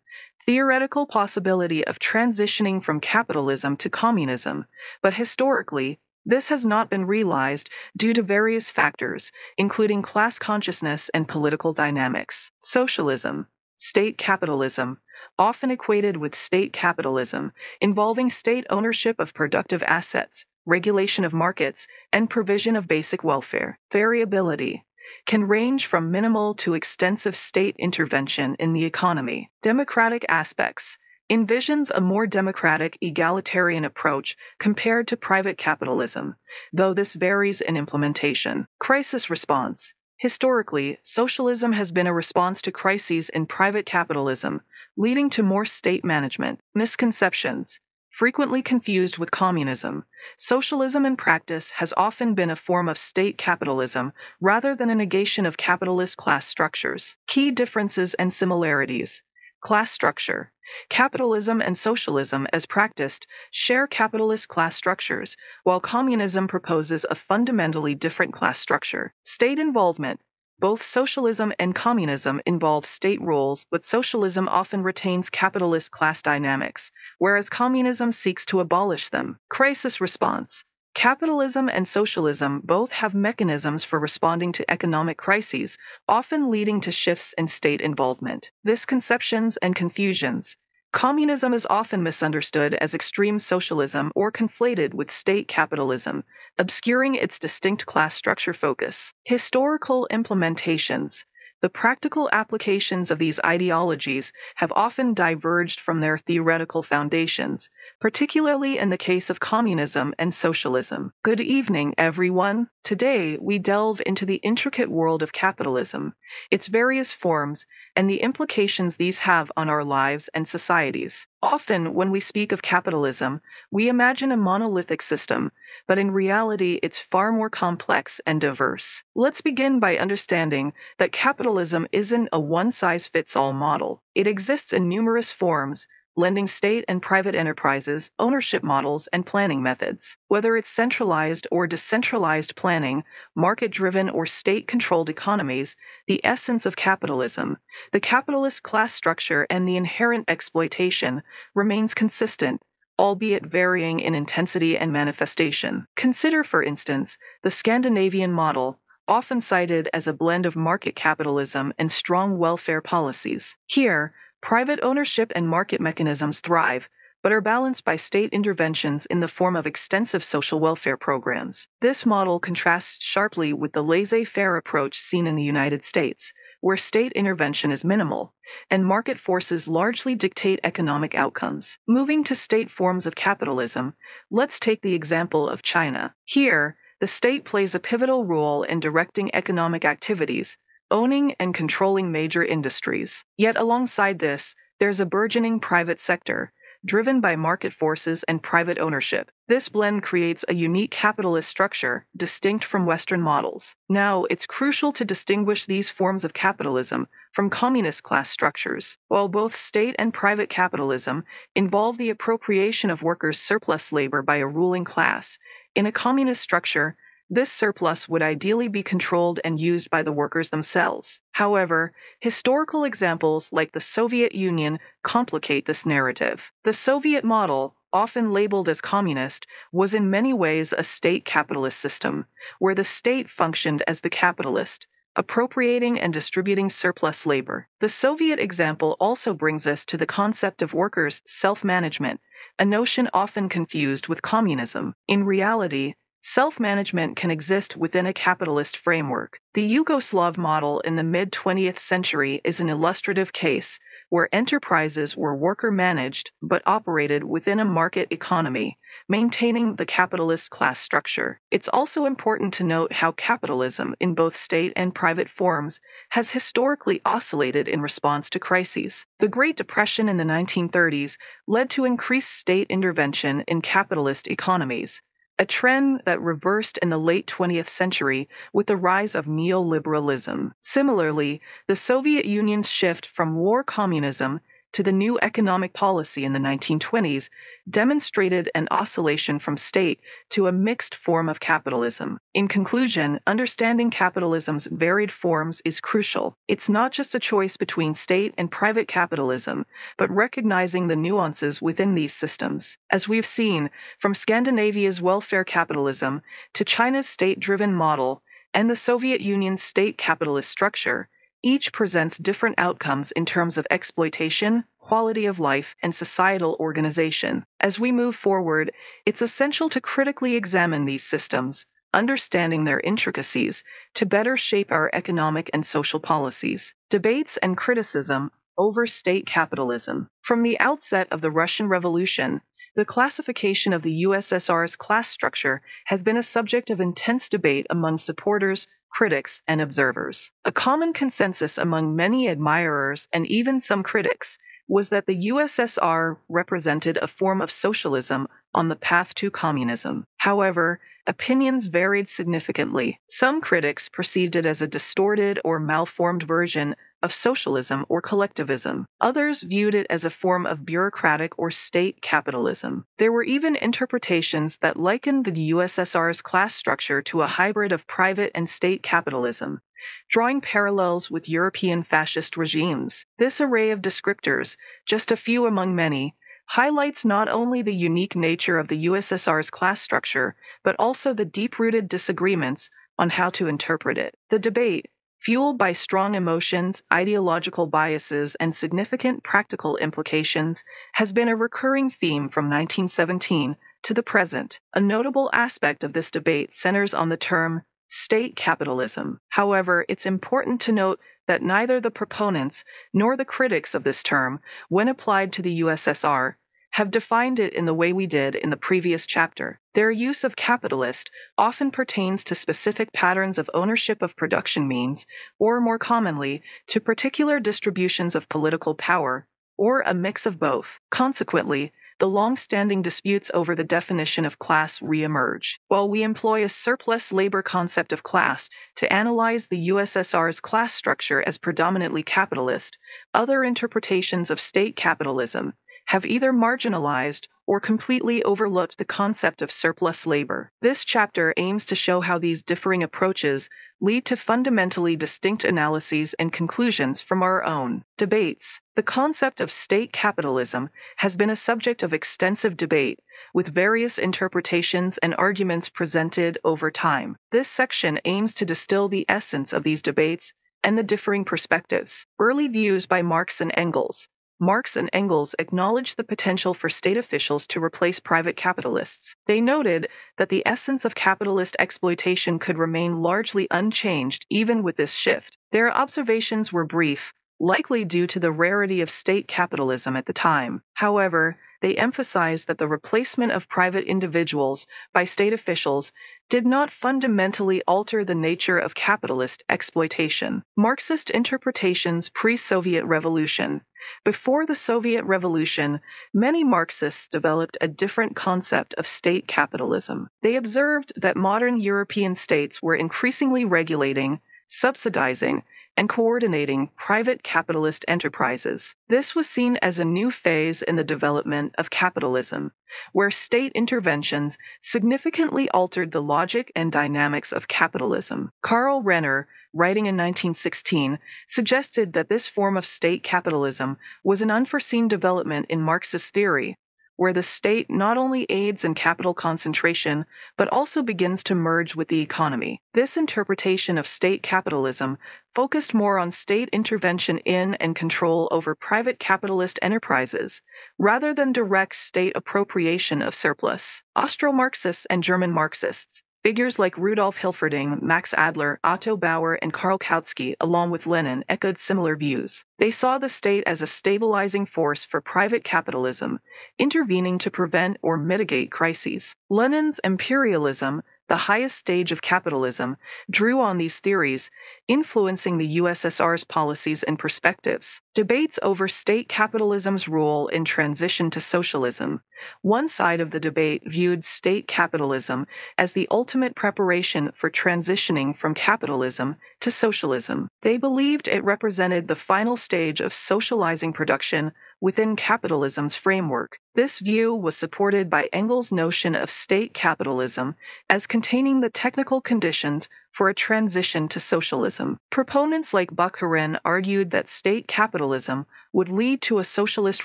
Theoretical possibility of transitioning from capitalism to communism, but historically, this has not been realized due to various factors, including class consciousness and political dynamics. Socialism, state capitalism, often equated with state capitalism, involving state ownership of productive assets, regulation of markets, and provision of basic welfare. Variability can range from minimal to extensive state intervention in the economy. Democratic aspects envisions a more democratic, egalitarian approach compared to private capitalism, though this varies in implementation. Crisis response. Historically, socialism has been a response to crises in private capitalism, leading to more state management. Misconceptions. Frequently confused with communism, socialism in practice has often been a form of state capitalism rather than a negation of capitalist class structures. Key differences and similarities. Class structure. Capitalism and socialism, as practiced, share capitalist class structures, while communism proposes a fundamentally different class structure. State involvement. Both socialism and communism involve state roles, but socialism often retains capitalist class dynamics, whereas communism seeks to abolish them. Crisis response. Capitalism and socialism both have mechanisms for responding to economic crises, often leading to shifts in state involvement. Misconceptions and confusions. Communism is often misunderstood as extreme socialism or conflated with state capitalism, obscuring its distinct class structure focus. Historical implementations. The practical applications of these ideologies have often diverged from their theoretical foundations, particularly in the case of communism and socialism. Good evening, everyone. Today, we delve into the intricate world of capitalism, its various forms, and the implications these have on our lives and societies. Often, when we speak of capitalism, we imagine a monolithic system but in reality, it's far more complex and diverse. Let's begin by understanding that capitalism isn't a one size fits all model. It exists in numerous forms, blending state and private enterprises, ownership models, and planning methods. Whether it's centralized or decentralized planning, market driven or state controlled economies, the essence of capitalism, the capitalist class structure, and the inherent exploitation remains consistent albeit varying in intensity and manifestation. Consider, for instance, the Scandinavian model, often cited as a blend of market capitalism and strong welfare policies. Here, private ownership and market mechanisms thrive, but are balanced by state interventions in the form of extensive social welfare programs. This model contrasts sharply with the laissez faire approach seen in the United States, where state intervention is minimal, and market forces largely dictate economic outcomes. Moving to state forms of capitalism, let's take the example of China. Here, the state plays a pivotal role in directing economic activities, owning and controlling major industries. Yet alongside this, there's a burgeoning private sector, driven by market forces and private ownership. This blend creates a unique capitalist structure distinct from Western models. Now, it's crucial to distinguish these forms of capitalism from communist class structures. While both state and private capitalism involve the appropriation of workers' surplus labor by a ruling class, in a communist structure, this surplus would ideally be controlled and used by the workers themselves. However, historical examples like the Soviet Union complicate this narrative. The Soviet model, often labeled as communist, was in many ways a state capitalist system, where the state functioned as the capitalist, appropriating and distributing surplus labor. The Soviet example also brings us to the concept of workers' self management, a notion often confused with communism. In reality, Self management can exist within a capitalist framework. The Yugoslav model in the mid 20th century is an illustrative case where enterprises were worker managed but operated within a market economy, maintaining the capitalist class structure. It's also important to note how capitalism, in both state and private forms, has historically oscillated in response to crises. The Great Depression in the 1930s led to increased state intervention in capitalist economies a trend that reversed in the late 20th century with the rise of neoliberalism. Similarly, the Soviet Union's shift from war communism to the new economic policy in the 1920s demonstrated an oscillation from state to a mixed form of capitalism. In conclusion, understanding capitalism's varied forms is crucial. It's not just a choice between state and private capitalism, but recognizing the nuances within these systems. As we've seen, from Scandinavia's welfare capitalism to China's state driven model and the Soviet Union's state capitalist structure, each presents different outcomes in terms of exploitation, quality of life, and societal organization. As we move forward, it's essential to critically examine these systems, understanding their intricacies, to better shape our economic and social policies. Debates and criticism over state capitalism. From the outset of the Russian Revolution, the classification of the USSR's class structure has been a subject of intense debate among supporters, critics, and observers. A common consensus among many admirers and even some critics was that the USSR represented a form of socialism on the path to communism. However, opinions varied significantly. Some critics perceived it as a distorted or malformed version of socialism or collectivism. Others viewed it as a form of bureaucratic or state capitalism. There were even interpretations that likened the USSR's class structure to a hybrid of private and state capitalism, drawing parallels with European fascist regimes. This array of descriptors, just a few among many, highlights not only the unique nature of the USSR's class structure, but also the deep rooted disagreements on how to interpret it. The debate, Fueled by strong emotions, ideological biases, and significant practical implications, has been a recurring theme from 1917 to the present. A notable aspect of this debate centers on the term state capitalism. However, it's important to note that neither the proponents nor the critics of this term, when applied to the USSR, have defined it in the way we did in the previous chapter. Their use of capitalist often pertains to specific patterns of ownership of production means, or more commonly, to particular distributions of political power, or a mix of both. Consequently, the long standing disputes over the definition of class reemerge. While we employ a surplus labor concept of class to analyze the USSR's class structure as predominantly capitalist, other interpretations of state capitalism have either marginalized or completely overlooked the concept of surplus labor. This chapter aims to show how these differing approaches lead to fundamentally distinct analyses and conclusions from our own debates. The concept of state capitalism has been a subject of extensive debate, with various interpretations and arguments presented over time. This section aims to distill the essence of these debates and the differing perspectives. Early views by Marx and Engels Marx and Engels acknowledged the potential for state officials to replace private capitalists. They noted that the essence of capitalist exploitation could remain largely unchanged even with this shift. Their observations were brief, likely due to the rarity of state capitalism at the time. However, they emphasized that the replacement of private individuals by state officials did not fundamentally alter the nature of capitalist exploitation. Marxist interpretations pre Soviet revolution. Before the Soviet Revolution, many Marxists developed a different concept of state capitalism. They observed that modern European states were increasingly regulating, subsidizing, and coordinating private capitalist enterprises. This was seen as a new phase in the development of capitalism, where state interventions significantly altered the logic and dynamics of capitalism. Karl Renner, writing in 1916, suggested that this form of state capitalism was an unforeseen development in Marxist theory, where the state not only aids in capital concentration, but also begins to merge with the economy. This interpretation of state capitalism focused more on state intervention in and control over private capitalist enterprises, rather than direct state appropriation of surplus. Austro Marxists and German Marxists Figures like Rudolf Hilferding, Max Adler, Otto Bauer, and Karl Kautsky, along with Lenin, echoed similar views. They saw the state as a stabilizing force for private capitalism, intervening to prevent or mitigate crises. Lenin's imperialism the highest stage of capitalism, drew on these theories, influencing the USSR's policies and perspectives. Debates over state capitalism's role in transition to socialism. One side of the debate viewed state capitalism as the ultimate preparation for transitioning from capitalism to socialism. They believed it represented the final stage of socializing production within capitalism's framework. This view was supported by Engels' notion of state capitalism as containing the technical conditions for a transition to socialism. Proponents like Bukharin argued that state capitalism would lead to a socialist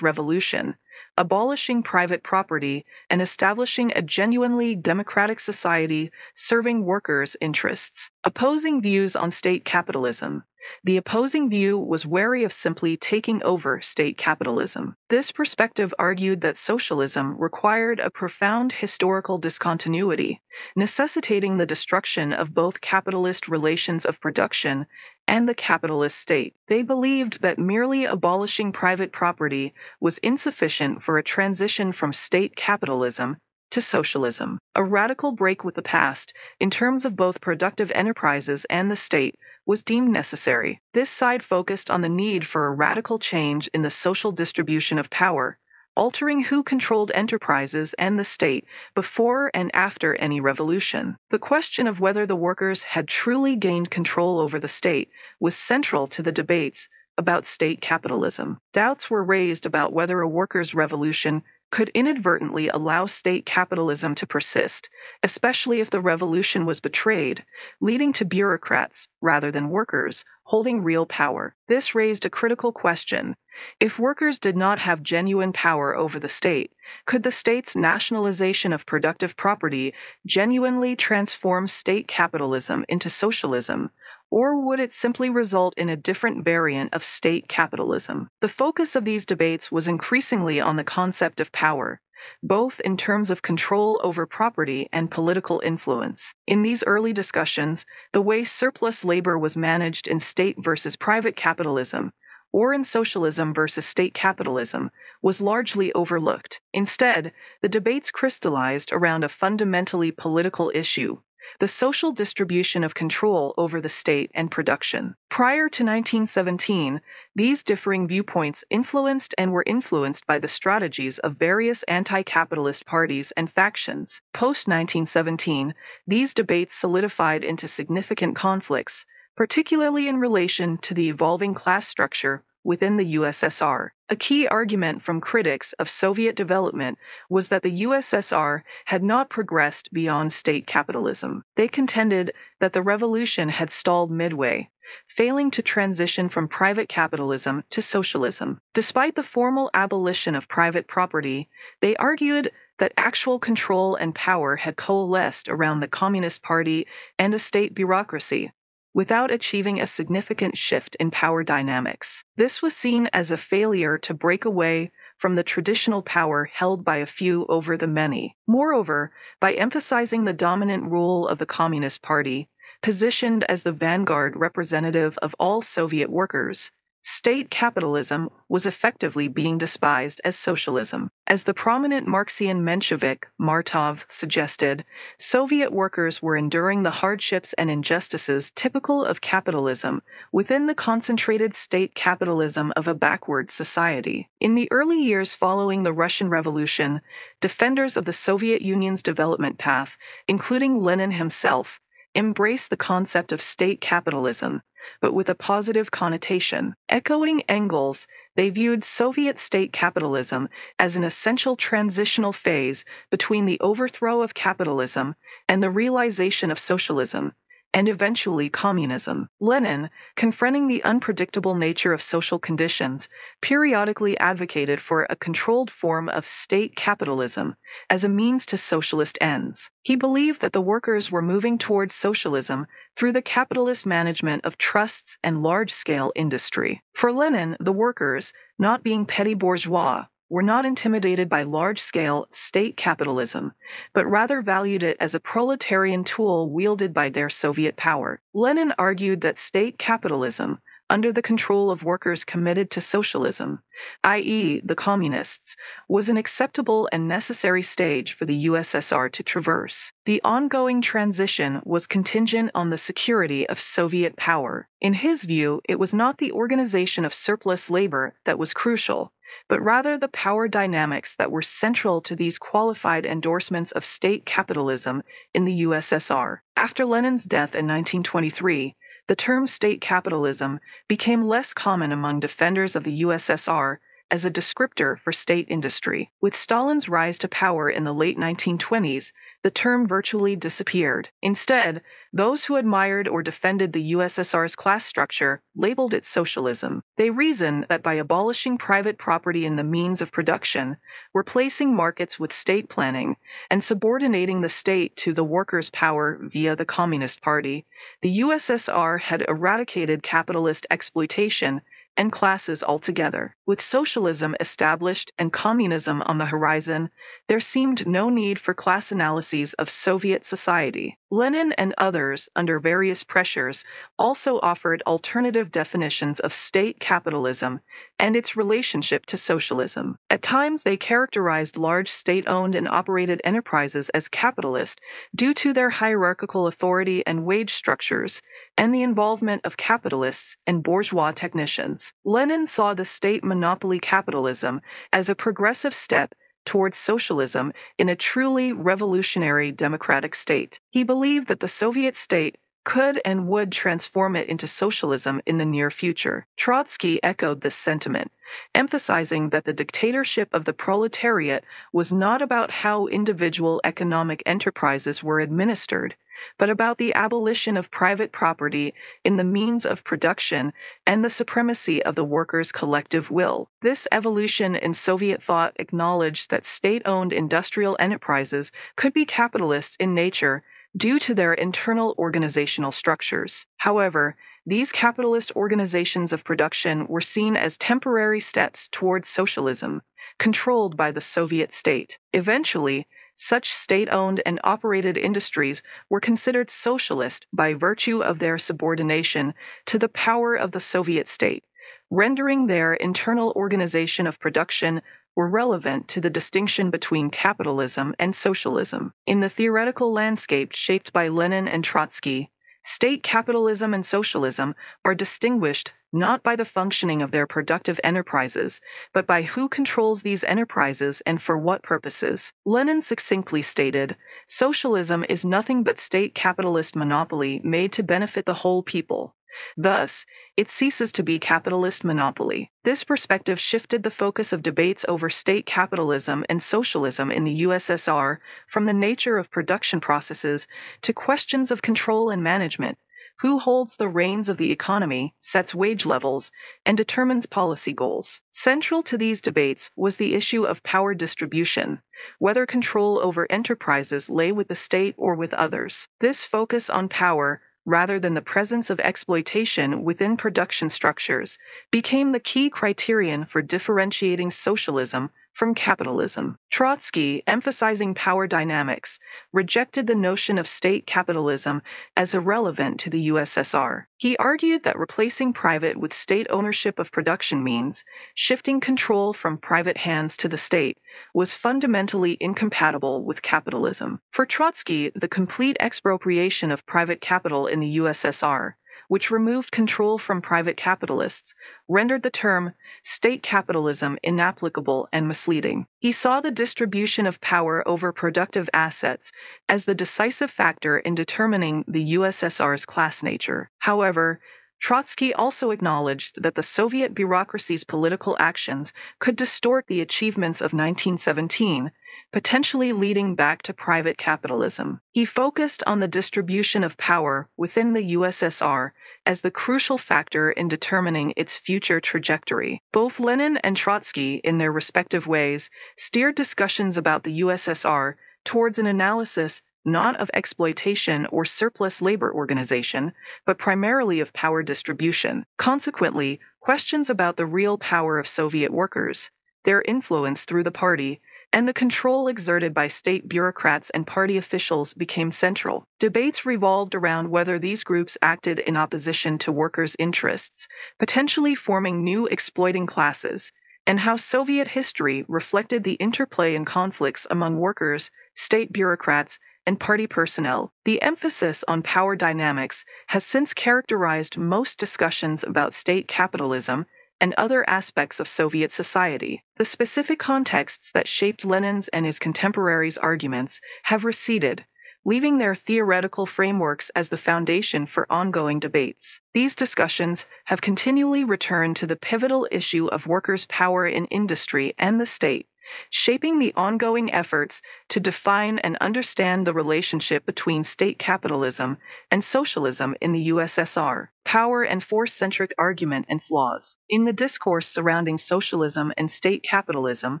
revolution, abolishing private property and establishing a genuinely democratic society serving workers' interests. Opposing views on state capitalism the opposing view was wary of simply taking over state capitalism. This perspective argued that socialism required a profound historical discontinuity, necessitating the destruction of both capitalist relations of production and the capitalist state. They believed that merely abolishing private property was insufficient for a transition from state capitalism to socialism, a radical break with the past in terms of both productive enterprises and the state was deemed necessary. This side focused on the need for a radical change in the social distribution of power, altering who controlled enterprises and the state before and after any revolution. The question of whether the workers had truly gained control over the state was central to the debates about state capitalism. Doubts were raised about whether a workers' revolution could inadvertently allow state capitalism to persist, especially if the revolution was betrayed, leading to bureaucrats, rather than workers, holding real power. This raised a critical question. If workers did not have genuine power over the state, could the state's nationalization of productive property genuinely transform state capitalism into socialism? Or would it simply result in a different variant of state capitalism? The focus of these debates was increasingly on the concept of power, both in terms of control over property and political influence. In these early discussions, the way surplus labor was managed in state versus private capitalism, or in socialism versus state capitalism, was largely overlooked. Instead, the debates crystallized around a fundamentally political issue the social distribution of control over the state and production. Prior to 1917, these differing viewpoints influenced and were influenced by the strategies of various anti capitalist parties and factions. Post 1917, these debates solidified into significant conflicts, particularly in relation to the evolving class structure within the USSR. A key argument from critics of Soviet development was that the USSR had not progressed beyond state capitalism. They contended that the revolution had stalled midway, failing to transition from private capitalism to socialism. Despite the formal abolition of private property, they argued that actual control and power had coalesced around the Communist Party and a state bureaucracy, without achieving a significant shift in power dynamics. This was seen as a failure to break away from the traditional power held by a few over the many. Moreover, by emphasizing the dominant role of the Communist Party, positioned as the vanguard representative of all Soviet workers, state capitalism was effectively being despised as socialism. As the prominent Marxian Menshevik Martov suggested, Soviet workers were enduring the hardships and injustices typical of capitalism within the concentrated state capitalism of a backward society. In the early years following the Russian Revolution, defenders of the Soviet Union's development path, including Lenin himself, embraced the concept of state capitalism but with a positive connotation. Echoing Engels, they viewed Soviet state capitalism as an essential transitional phase between the overthrow of capitalism and the realization of socialism, and eventually communism. Lenin, confronting the unpredictable nature of social conditions, periodically advocated for a controlled form of state capitalism as a means to socialist ends. He believed that the workers were moving towards socialism through the capitalist management of trusts and large scale industry. For Lenin, the workers, not being petty bourgeois, were not intimidated by large scale state capitalism, but rather valued it as a proletarian tool wielded by their Soviet power. Lenin argued that state capitalism, under the control of workers committed to socialism, i.e., the communists, was an acceptable and necessary stage for the USSR to traverse. The ongoing transition was contingent on the security of Soviet power. In his view, it was not the organization of surplus labor that was crucial, but rather the power dynamics that were central to these qualified endorsements of state capitalism in the USSR. After Lenin's death in 1923, the term state capitalism became less common among defenders of the USSR as a descriptor for state industry. With Stalin's rise to power in the late 1920s, the term virtually disappeared. Instead, those who admired or defended the USSR's class structure labeled it socialism. They reasoned that by abolishing private property in the means of production, replacing markets with state planning, and subordinating the state to the workers' power via the Communist Party, the USSR had eradicated capitalist exploitation and classes altogether. With socialism established and communism on the horizon, there seemed no need for class analyses of Soviet society. Lenin and others, under various pressures, also offered alternative definitions of state capitalism and its relationship to socialism. At times, they characterized large state owned and operated enterprises as capitalist due to their hierarchical authority and wage structures and the involvement of capitalists and bourgeois technicians. Lenin saw the state monopoly capitalism as a progressive step towards socialism in a truly revolutionary democratic state. He believed that the Soviet state could and would transform it into socialism in the near future. Trotsky echoed this sentiment, emphasizing that the dictatorship of the proletariat was not about how individual economic enterprises were administered, but about the abolition of private property in the means of production and the supremacy of the workers' collective will. This evolution in Soviet thought acknowledged that state owned industrial enterprises could be capitalist in nature due to their internal organizational structures. However, these capitalist organizations of production were seen as temporary steps towards socialism, controlled by the Soviet state. Eventually, such state owned and operated industries were considered socialist by virtue of their subordination to the power of the Soviet state, rendering their internal organization of production were relevant to the distinction between capitalism and socialism. In the theoretical landscape shaped by Lenin and Trotsky, state capitalism and socialism are distinguished not by the functioning of their productive enterprises, but by who controls these enterprises and for what purposes. Lenin succinctly stated Socialism is nothing but state capitalist monopoly made to benefit the whole people. Thus, it ceases to be capitalist monopoly. This perspective shifted the focus of debates over state capitalism and socialism in the USSR from the nature of production processes to questions of control and management, who holds the reins of the economy, sets wage levels, and determines policy goals. Central to these debates was the issue of power distribution, whether control over enterprises lay with the state or with others. This focus on power rather than the presence of exploitation within production structures, became the key criterion for differentiating socialism from capitalism. Trotsky, emphasizing power dynamics, rejected the notion of state capitalism as irrelevant to the USSR. He argued that replacing private with state ownership of production means shifting control from private hands to the state was fundamentally incompatible with capitalism. For Trotsky, the complete expropriation of private capital in the USSR which removed control from private capitalists, rendered the term state capitalism inapplicable and misleading. He saw the distribution of power over productive assets as the decisive factor in determining the USSR's class nature. However, Trotsky also acknowledged that the Soviet bureaucracy's political actions could distort the achievements of 1917 potentially leading back to private capitalism. He focused on the distribution of power within the USSR as the crucial factor in determining its future trajectory. Both Lenin and Trotsky, in their respective ways, steered discussions about the USSR towards an analysis not of exploitation or surplus labor organization, but primarily of power distribution. Consequently, questions about the real power of Soviet workers, their influence through the party, and the control exerted by state bureaucrats and party officials became central. Debates revolved around whether these groups acted in opposition to workers' interests, potentially forming new exploiting classes, and how Soviet history reflected the interplay and conflicts among workers, state bureaucrats, and party personnel. The emphasis on power dynamics has since characterized most discussions about state capitalism and other aspects of Soviet society. The specific contexts that shaped Lenin's and his contemporaries' arguments have receded, leaving their theoretical frameworks as the foundation for ongoing debates. These discussions have continually returned to the pivotal issue of workers' power in industry and the state, shaping the ongoing efforts to define and understand the relationship between state capitalism and socialism in the USSR, power and force centric argument and flaws. In the discourse surrounding socialism and state capitalism,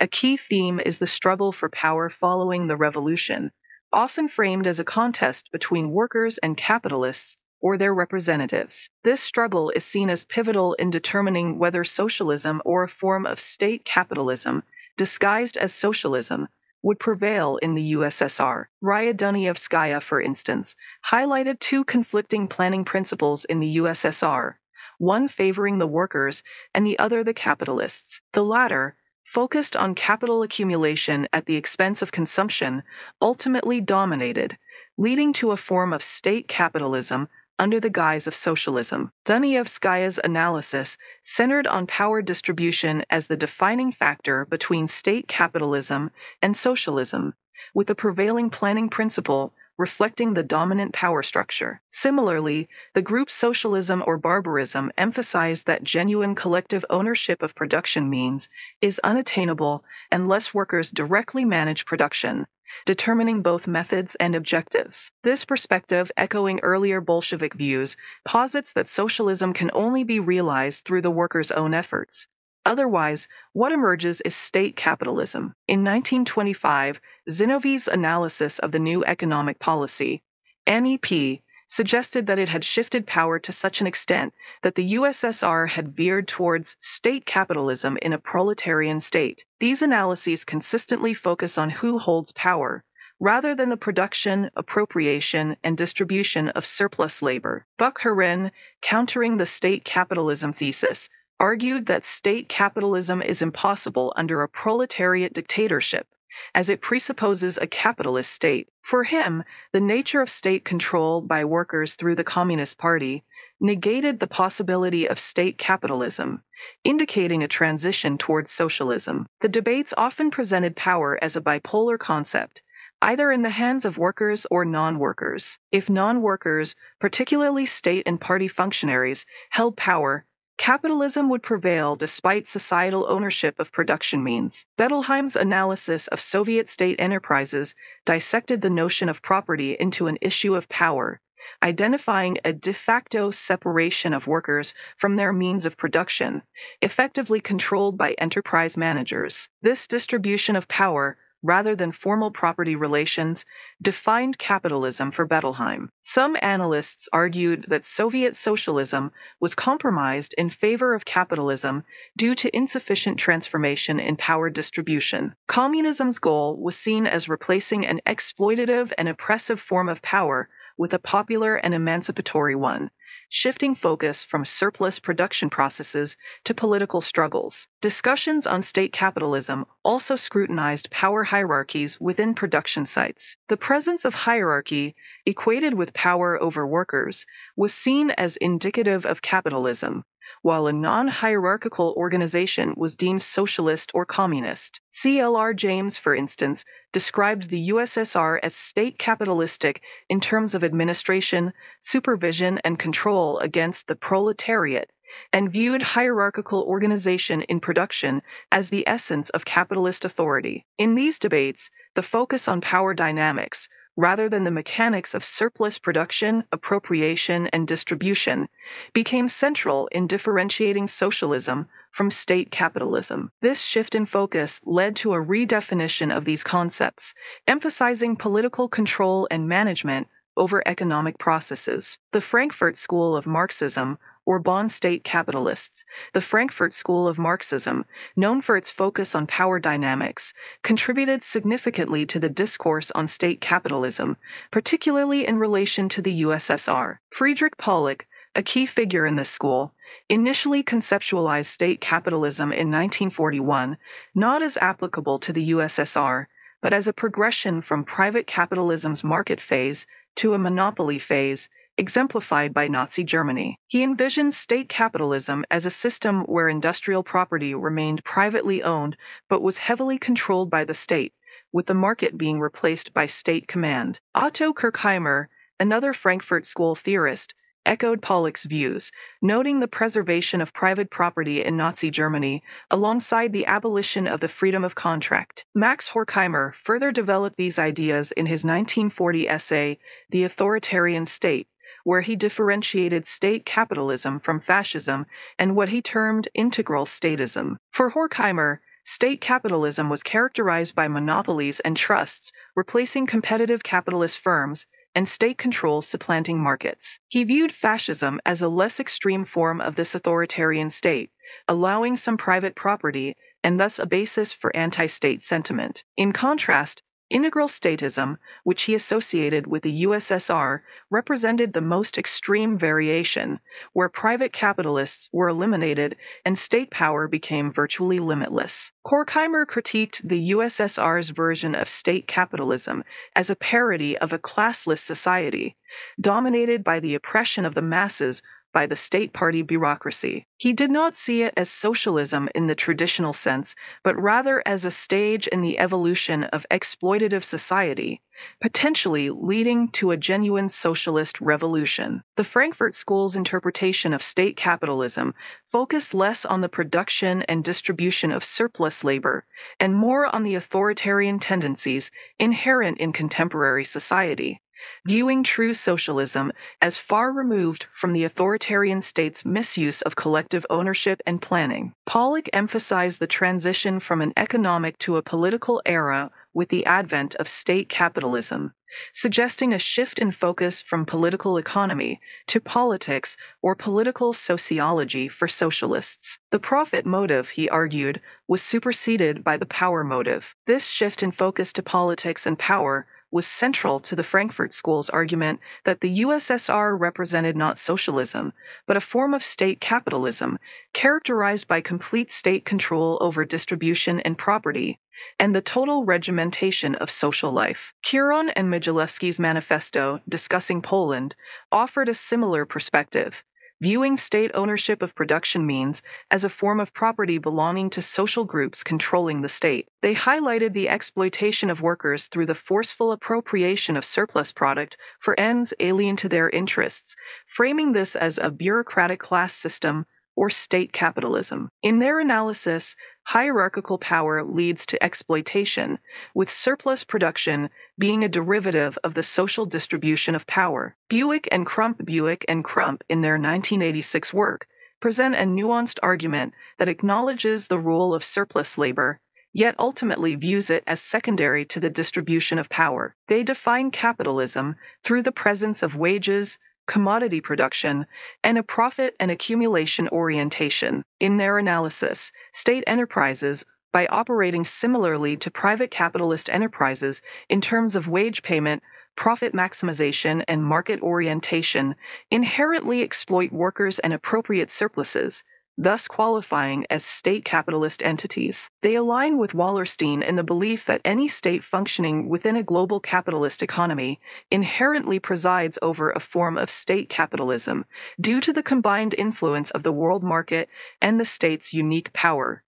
a key theme is the struggle for power following the revolution, often framed as a contest between workers and capitalists or their representatives. This struggle is seen as pivotal in determining whether socialism or a form of state capitalism disguised as socialism, would prevail in the USSR. Raya Dunayevskaya, for instance, highlighted two conflicting planning principles in the USSR, one favoring the workers and the other the capitalists. The latter, focused on capital accumulation at the expense of consumption, ultimately dominated, leading to a form of state capitalism under the guise of socialism. Dunayevskaya's analysis centered on power distribution as the defining factor between state capitalism and socialism, with the prevailing planning principle reflecting the dominant power structure. Similarly, the group Socialism or Barbarism emphasized that genuine collective ownership of production means is unattainable unless workers directly manage production, determining both methods and objectives. This perspective, echoing earlier Bolshevik views, posits that socialism can only be realized through the worker's own efforts. Otherwise, what emerges is state capitalism. In 1925, Zinoviev's analysis of the new economic policy, NEP, suggested that it had shifted power to such an extent that the USSR had veered towards state capitalism in a proletarian state. These analyses consistently focus on who holds power, rather than the production, appropriation, and distribution of surplus labor. Bukharin, countering the state capitalism thesis, argued that state capitalism is impossible under a proletariat dictatorship as it presupposes a capitalist state. For him, the nature of state control by workers through the Communist Party negated the possibility of state capitalism, indicating a transition towards socialism. The debates often presented power as a bipolar concept, either in the hands of workers or non workers. If non workers, particularly state and party functionaries, held power, Capitalism would prevail despite societal ownership of production means. Bettelheim's analysis of Soviet state enterprises dissected the notion of property into an issue of power, identifying a de facto separation of workers from their means of production, effectively controlled by enterprise managers. This distribution of power rather than formal property relations, defined capitalism for Bettelheim. Some analysts argued that Soviet socialism was compromised in favor of capitalism due to insufficient transformation in power distribution. Communism's goal was seen as replacing an exploitative and oppressive form of power with a popular and emancipatory one shifting focus from surplus production processes to political struggles. Discussions on state capitalism also scrutinized power hierarchies within production sites. The presence of hierarchy, equated with power over workers, was seen as indicative of capitalism, while a non hierarchical organization was deemed socialist or communist. C.L.R. James, for instance, described the USSR as state capitalistic in terms of administration, supervision, and control against the proletariat, and viewed hierarchical organization in production as the essence of capitalist authority. In these debates, the focus on power dynamics, rather than the mechanics of surplus production, appropriation, and distribution, became central in differentiating socialism from state capitalism. This shift in focus led to a redefinition of these concepts, emphasizing political control and management over economic processes. The Frankfurt School of Marxism or Bond state capitalists, the Frankfurt School of Marxism, known for its focus on power dynamics, contributed significantly to the discourse on state capitalism, particularly in relation to the USSR. Friedrich Pollock, a key figure in this school, initially conceptualized state capitalism in 1941 not as applicable to the USSR, but as a progression from private capitalism's market phase to a monopoly phase exemplified by Nazi Germany. He envisioned state capitalism as a system where industrial property remained privately owned but was heavily controlled by the state, with the market being replaced by state command. Otto Kirchheimer, another Frankfurt School theorist, echoed Pollock's views, noting the preservation of private property in Nazi Germany alongside the abolition of the freedom of contract. Max Horkheimer further developed these ideas in his 1940 essay, The Authoritarian State, where he differentiated state capitalism from fascism and what he termed integral statism. For Horkheimer, state capitalism was characterized by monopolies and trusts replacing competitive capitalist firms and state control supplanting markets. He viewed fascism as a less extreme form of this authoritarian state, allowing some private property and thus a basis for anti state sentiment. In contrast, Integral statism, which he associated with the USSR, represented the most extreme variation, where private capitalists were eliminated and state power became virtually limitless. Horkheimer critiqued the USSR's version of state capitalism as a parody of a classless society, dominated by the oppression of the masses by the state party bureaucracy. He did not see it as socialism in the traditional sense, but rather as a stage in the evolution of exploitative society, potentially leading to a genuine socialist revolution. The Frankfurt School's interpretation of state capitalism focused less on the production and distribution of surplus labor and more on the authoritarian tendencies inherent in contemporary society viewing true socialism as far removed from the authoritarian state's misuse of collective ownership and planning. Pollock emphasized the transition from an economic to a political era with the advent of state capitalism, suggesting a shift in focus from political economy to politics or political sociology for socialists. The profit motive, he argued, was superseded by the power motive. This shift in focus to politics and power was central to the Frankfurt School's argument that the USSR represented not socialism, but a form of state capitalism characterized by complete state control over distribution and property, and the total regimentation of social life. Kuron and Modzelewski's manifesto discussing Poland offered a similar perspective, viewing state ownership of production means as a form of property belonging to social groups controlling the state. They highlighted the exploitation of workers through the forceful appropriation of surplus product for ends alien to their interests, framing this as a bureaucratic class system or state capitalism. In their analysis, hierarchical power leads to exploitation, with surplus production being a derivative of the social distribution of power. Buick and Crump Buick and Crump in their 1986 work present a nuanced argument that acknowledges the role of surplus labor yet ultimately views it as secondary to the distribution of power. They define capitalism through the presence of wages, commodity production, and a profit and accumulation orientation. In their analysis, state enterprises, by operating similarly to private capitalist enterprises in terms of wage payment, profit maximization, and market orientation, inherently exploit workers and appropriate surpluses thus qualifying as state capitalist entities. They align with Wallerstein in the belief that any state functioning within a global capitalist economy inherently presides over a form of state capitalism due to the combined influence of the world market and the state's unique power.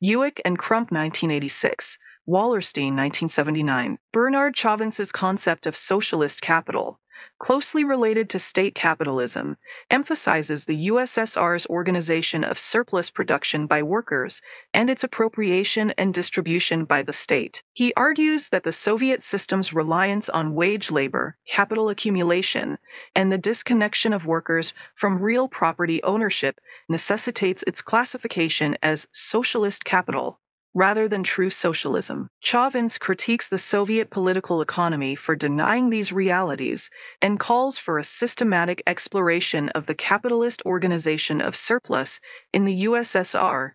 Buick and Crump 1986, Wallerstein 1979. Bernard Chavance's concept of socialist capital closely related to state capitalism, emphasizes the USSR's organization of surplus production by workers and its appropriation and distribution by the state. He argues that the Soviet system's reliance on wage labor, capital accumulation, and the disconnection of workers from real property ownership necessitates its classification as socialist capital rather than true socialism. Chavance critiques the Soviet political economy for denying these realities and calls for a systematic exploration of the capitalist organization of surplus in the USSR.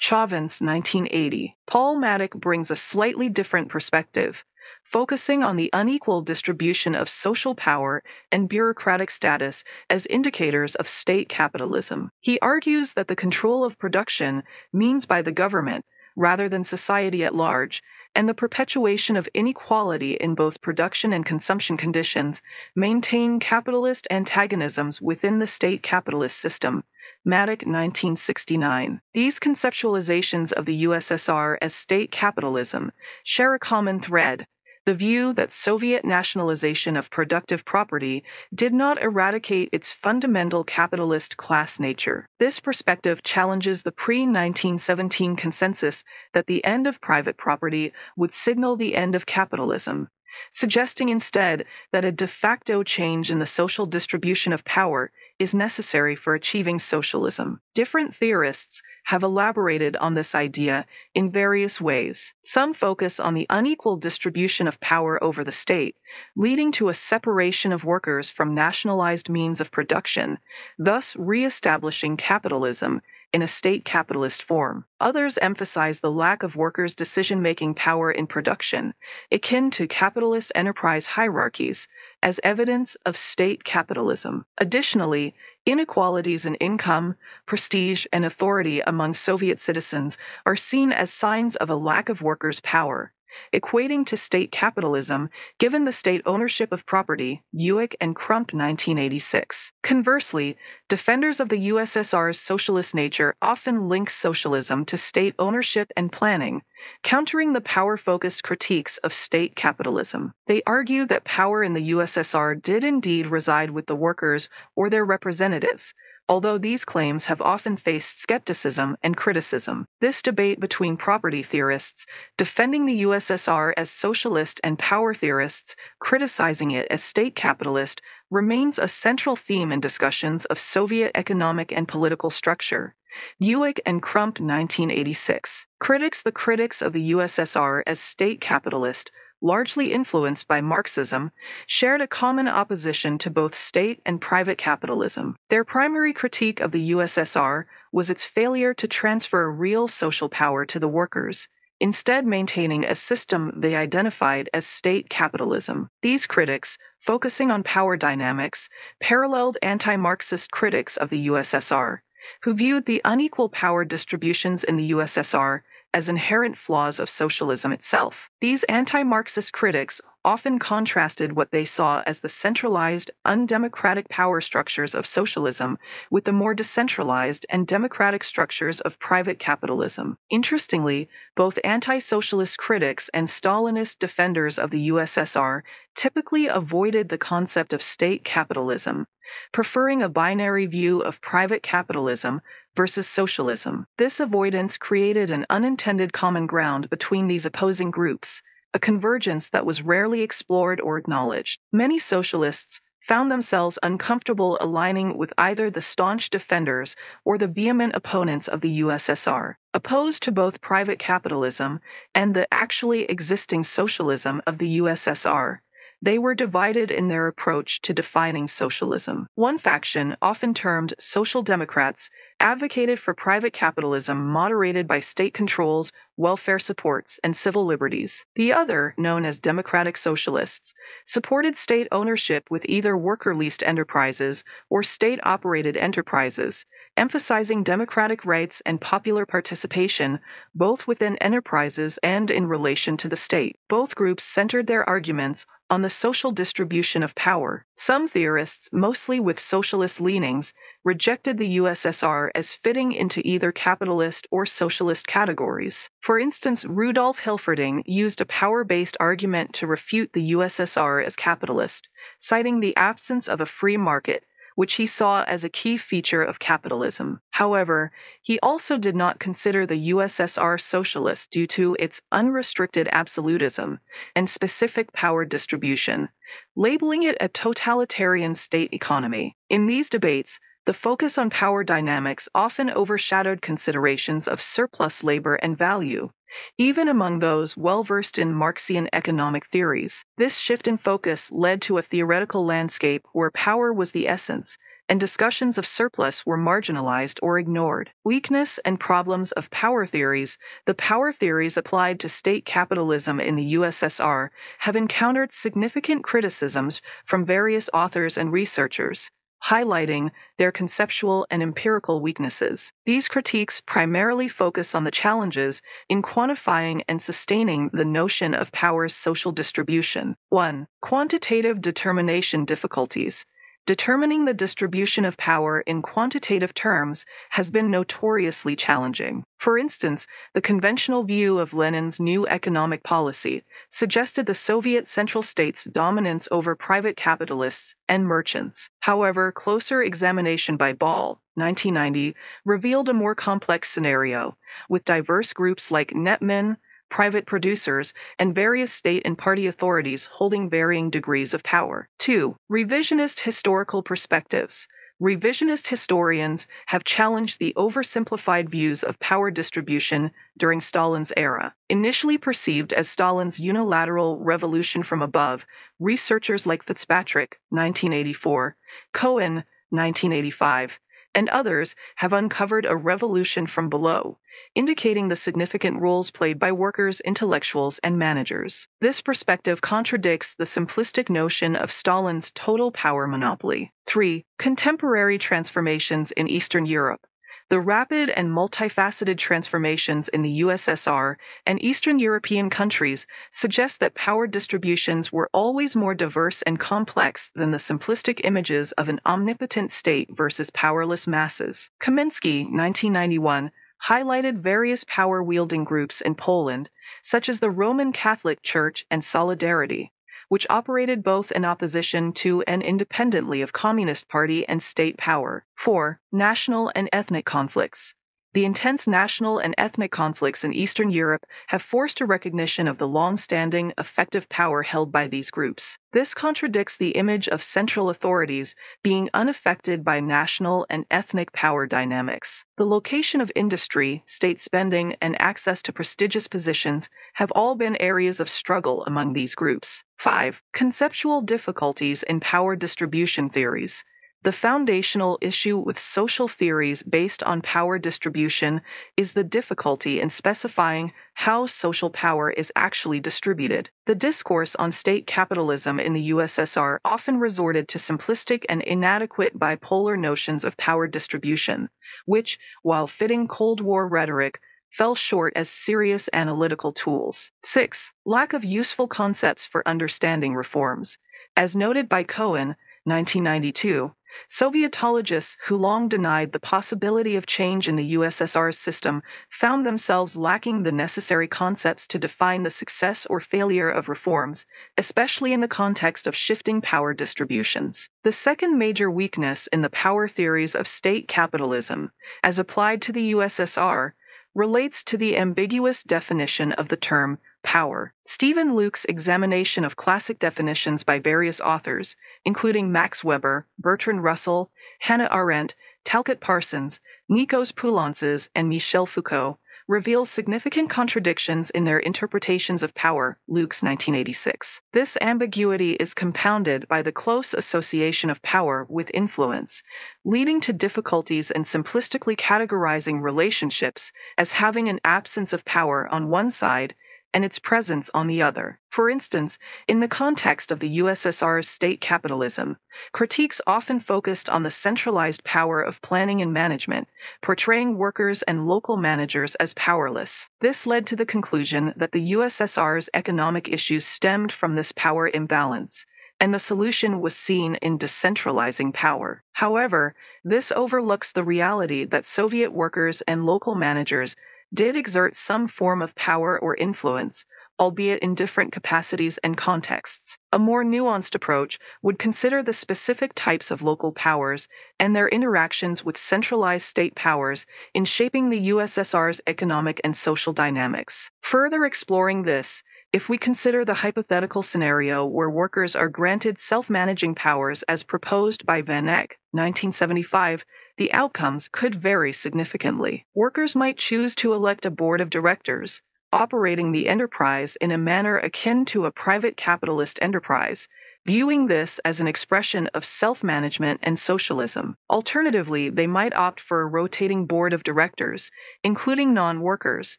Chavance 1980. Paul Mattick brings a slightly different perspective, focusing on the unequal distribution of social power and bureaucratic status as indicators of state capitalism. He argues that the control of production means by the government rather than society at large, and the perpetuation of inequality in both production and consumption conditions maintain capitalist antagonisms within the state capitalist system. Mattick 1969. These conceptualizations of the USSR as state capitalism share a common thread the view that Soviet nationalization of productive property did not eradicate its fundamental capitalist class nature. This perspective challenges the pre 1917 consensus that the end of private property would signal the end of capitalism, suggesting instead that a de facto change in the social distribution of power is necessary for achieving socialism. Different theorists have elaborated on this idea in various ways. Some focus on the unequal distribution of power over the state, leading to a separation of workers from nationalized means of production, thus re-establishing capitalism in a state capitalist form. Others emphasize the lack of workers' decision making power in production, akin to capitalist enterprise hierarchies, as evidence of state capitalism. Additionally, inequalities in income, prestige, and authority among Soviet citizens are seen as signs of a lack of workers' power equating to state capitalism given the state ownership of property, Buick and Crump 1986. Conversely, defenders of the USSR's socialist nature often link socialism to state ownership and planning, countering the power focused critiques of state capitalism. They argue that power in the USSR did indeed reside with the workers or their representatives, although these claims have often faced skepticism and criticism. This debate between property theorists, defending the USSR as socialist, and power theorists, criticizing it as state capitalist, remains a central theme in discussions of Soviet economic and political structure. Buick and Crump 1986. Critics The critics of the USSR as state capitalist largely influenced by Marxism, shared a common opposition to both state and private capitalism. Their primary critique of the USSR was its failure to transfer real social power to the workers, instead, maintaining a system they identified as state capitalism. These critics, focusing on power dynamics, paralleled anti Marxist critics of the USSR, who viewed the unequal power distributions in the USSR as inherent flaws of socialism itself. These anti Marxist critics often contrasted what they saw as the centralized, undemocratic power structures of socialism with the more decentralized and democratic structures of private capitalism. Interestingly, both anti socialist critics and Stalinist defenders of the USSR typically avoided the concept of state capitalism, preferring a binary view of private capitalism versus socialism. This avoidance created an unintended common ground between these opposing groups, a convergence that was rarely explored or acknowledged. Many socialists found themselves uncomfortable aligning with either the staunch defenders or the vehement opponents of the USSR, opposed to both private capitalism and the actually existing socialism of the USSR. They were divided in their approach to defining socialism. One faction, often termed Social Democrats, advocated for private capitalism moderated by state controls, welfare supports, and civil liberties. The other, known as Democratic Socialists, supported state ownership with either worker leased enterprises or state operated enterprises, emphasizing democratic rights and popular participation both within enterprises and in relation to the state. Both groups centered their arguments on the social distribution of power. Some theorists, mostly with socialist leanings, rejected the USSR as fitting into either capitalist or socialist categories. For instance, Rudolf Hilferding used a power based argument to refute the USSR as capitalist, citing the absence of a free market which he saw as a key feature of capitalism. However, he also did not consider the USSR socialist due to its unrestricted absolutism and specific power distribution, labeling it a totalitarian state economy. In these debates, the focus on power dynamics often overshadowed considerations of surplus labor and value, even among those well versed in Marxian economic theories. This shift in focus led to a theoretical landscape where power was the essence, and discussions of surplus were marginalized or ignored. Weakness and problems of power theories, the power theories applied to state capitalism in the USSR, have encountered significant criticisms from various authors and researchers highlighting their conceptual and empirical weaknesses. These critiques primarily focus on the challenges in quantifying and sustaining the notion of power's social distribution. 1. Quantitative determination difficulties. Determining the distribution of power in quantitative terms has been notoriously challenging. For instance, the conventional view of Lenin's new economic policy suggested the Soviet Central States' dominance over private capitalists and merchants. However, closer examination by Ball, 1990, revealed a more complex scenario, with diverse groups like Nepmen, private producers, and various state and party authorities holding varying degrees of power. 2. Revisionist historical perspectives. Revisionist historians have challenged the oversimplified views of power distribution during Stalin's era. Initially perceived as Stalin's unilateral revolution from above, researchers like Fitzpatrick, 1984, Cohen, 1985, and others have uncovered a revolution from below, indicating the significant roles played by workers, intellectuals, and managers. This perspective contradicts the simplistic notion of Stalin's total power monopoly. 3. Contemporary transformations in Eastern Europe. The rapid and multifaceted transformations in the USSR and Eastern European countries suggest that power distributions were always more diverse and complex than the simplistic images of an omnipotent state versus powerless masses. Kaminsky, 1991, highlighted various power wielding groups in Poland, such as the Roman Catholic Church and Solidarity, which operated both in opposition to and independently of Communist Party and state power. 4. National and ethnic conflicts. The intense national and ethnic conflicts in Eastern Europe have forced a recognition of the long standing, effective power held by these groups. This contradicts the image of central authorities being unaffected by national and ethnic power dynamics. The location of industry, state spending, and access to prestigious positions have all been areas of struggle among these groups. 5. Conceptual difficulties in power distribution theories. The foundational issue with social theories based on power distribution is the difficulty in specifying how social power is actually distributed. The discourse on state capitalism in the USSR often resorted to simplistic and inadequate bipolar notions of power distribution, which, while fitting Cold War rhetoric, fell short as serious analytical tools. 6. Lack of useful concepts for understanding reforms. As noted by Cohen, 1992, Sovietologists who long denied the possibility of change in the USSR's system found themselves lacking the necessary concepts to define the success or failure of reforms, especially in the context of shifting power distributions. The second major weakness in the power theories of state capitalism, as applied to the USSR, relates to the ambiguous definition of the term power. Steven Lukes' examination of classic definitions by various authors, including Max Weber, Bertrand Russell, Hannah Arendt, Talcott Parsons, Nikos Poulantzas, and Michel Foucault, reveals significant contradictions in their interpretations of power, Lukes 1986. This ambiguity is compounded by the close association of power with influence, leading to difficulties in simplistically categorizing relationships as having an absence of power on one side and its presence on the other. For instance, in the context of the USSR's state capitalism, critiques often focused on the centralized power of planning and management, portraying workers and local managers as powerless. This led to the conclusion that the USSR's economic issues stemmed from this power imbalance and the solution was seen in decentralizing power. However, this overlooks the reality that Soviet workers and local managers did exert some form of power or influence, albeit in different capacities and contexts. A more nuanced approach would consider the specific types of local powers and their interactions with centralized state powers in shaping the USSR's economic and social dynamics. Further exploring this, if we consider the hypothetical scenario where workers are granted self managing powers as proposed by Vanek, 1975, the outcomes could vary significantly. Workers might choose to elect a board of directors, operating the enterprise in a manner akin to a private capitalist enterprise, viewing this as an expression of self management and socialism. Alternatively, they might opt for a rotating board of directors, including non workers,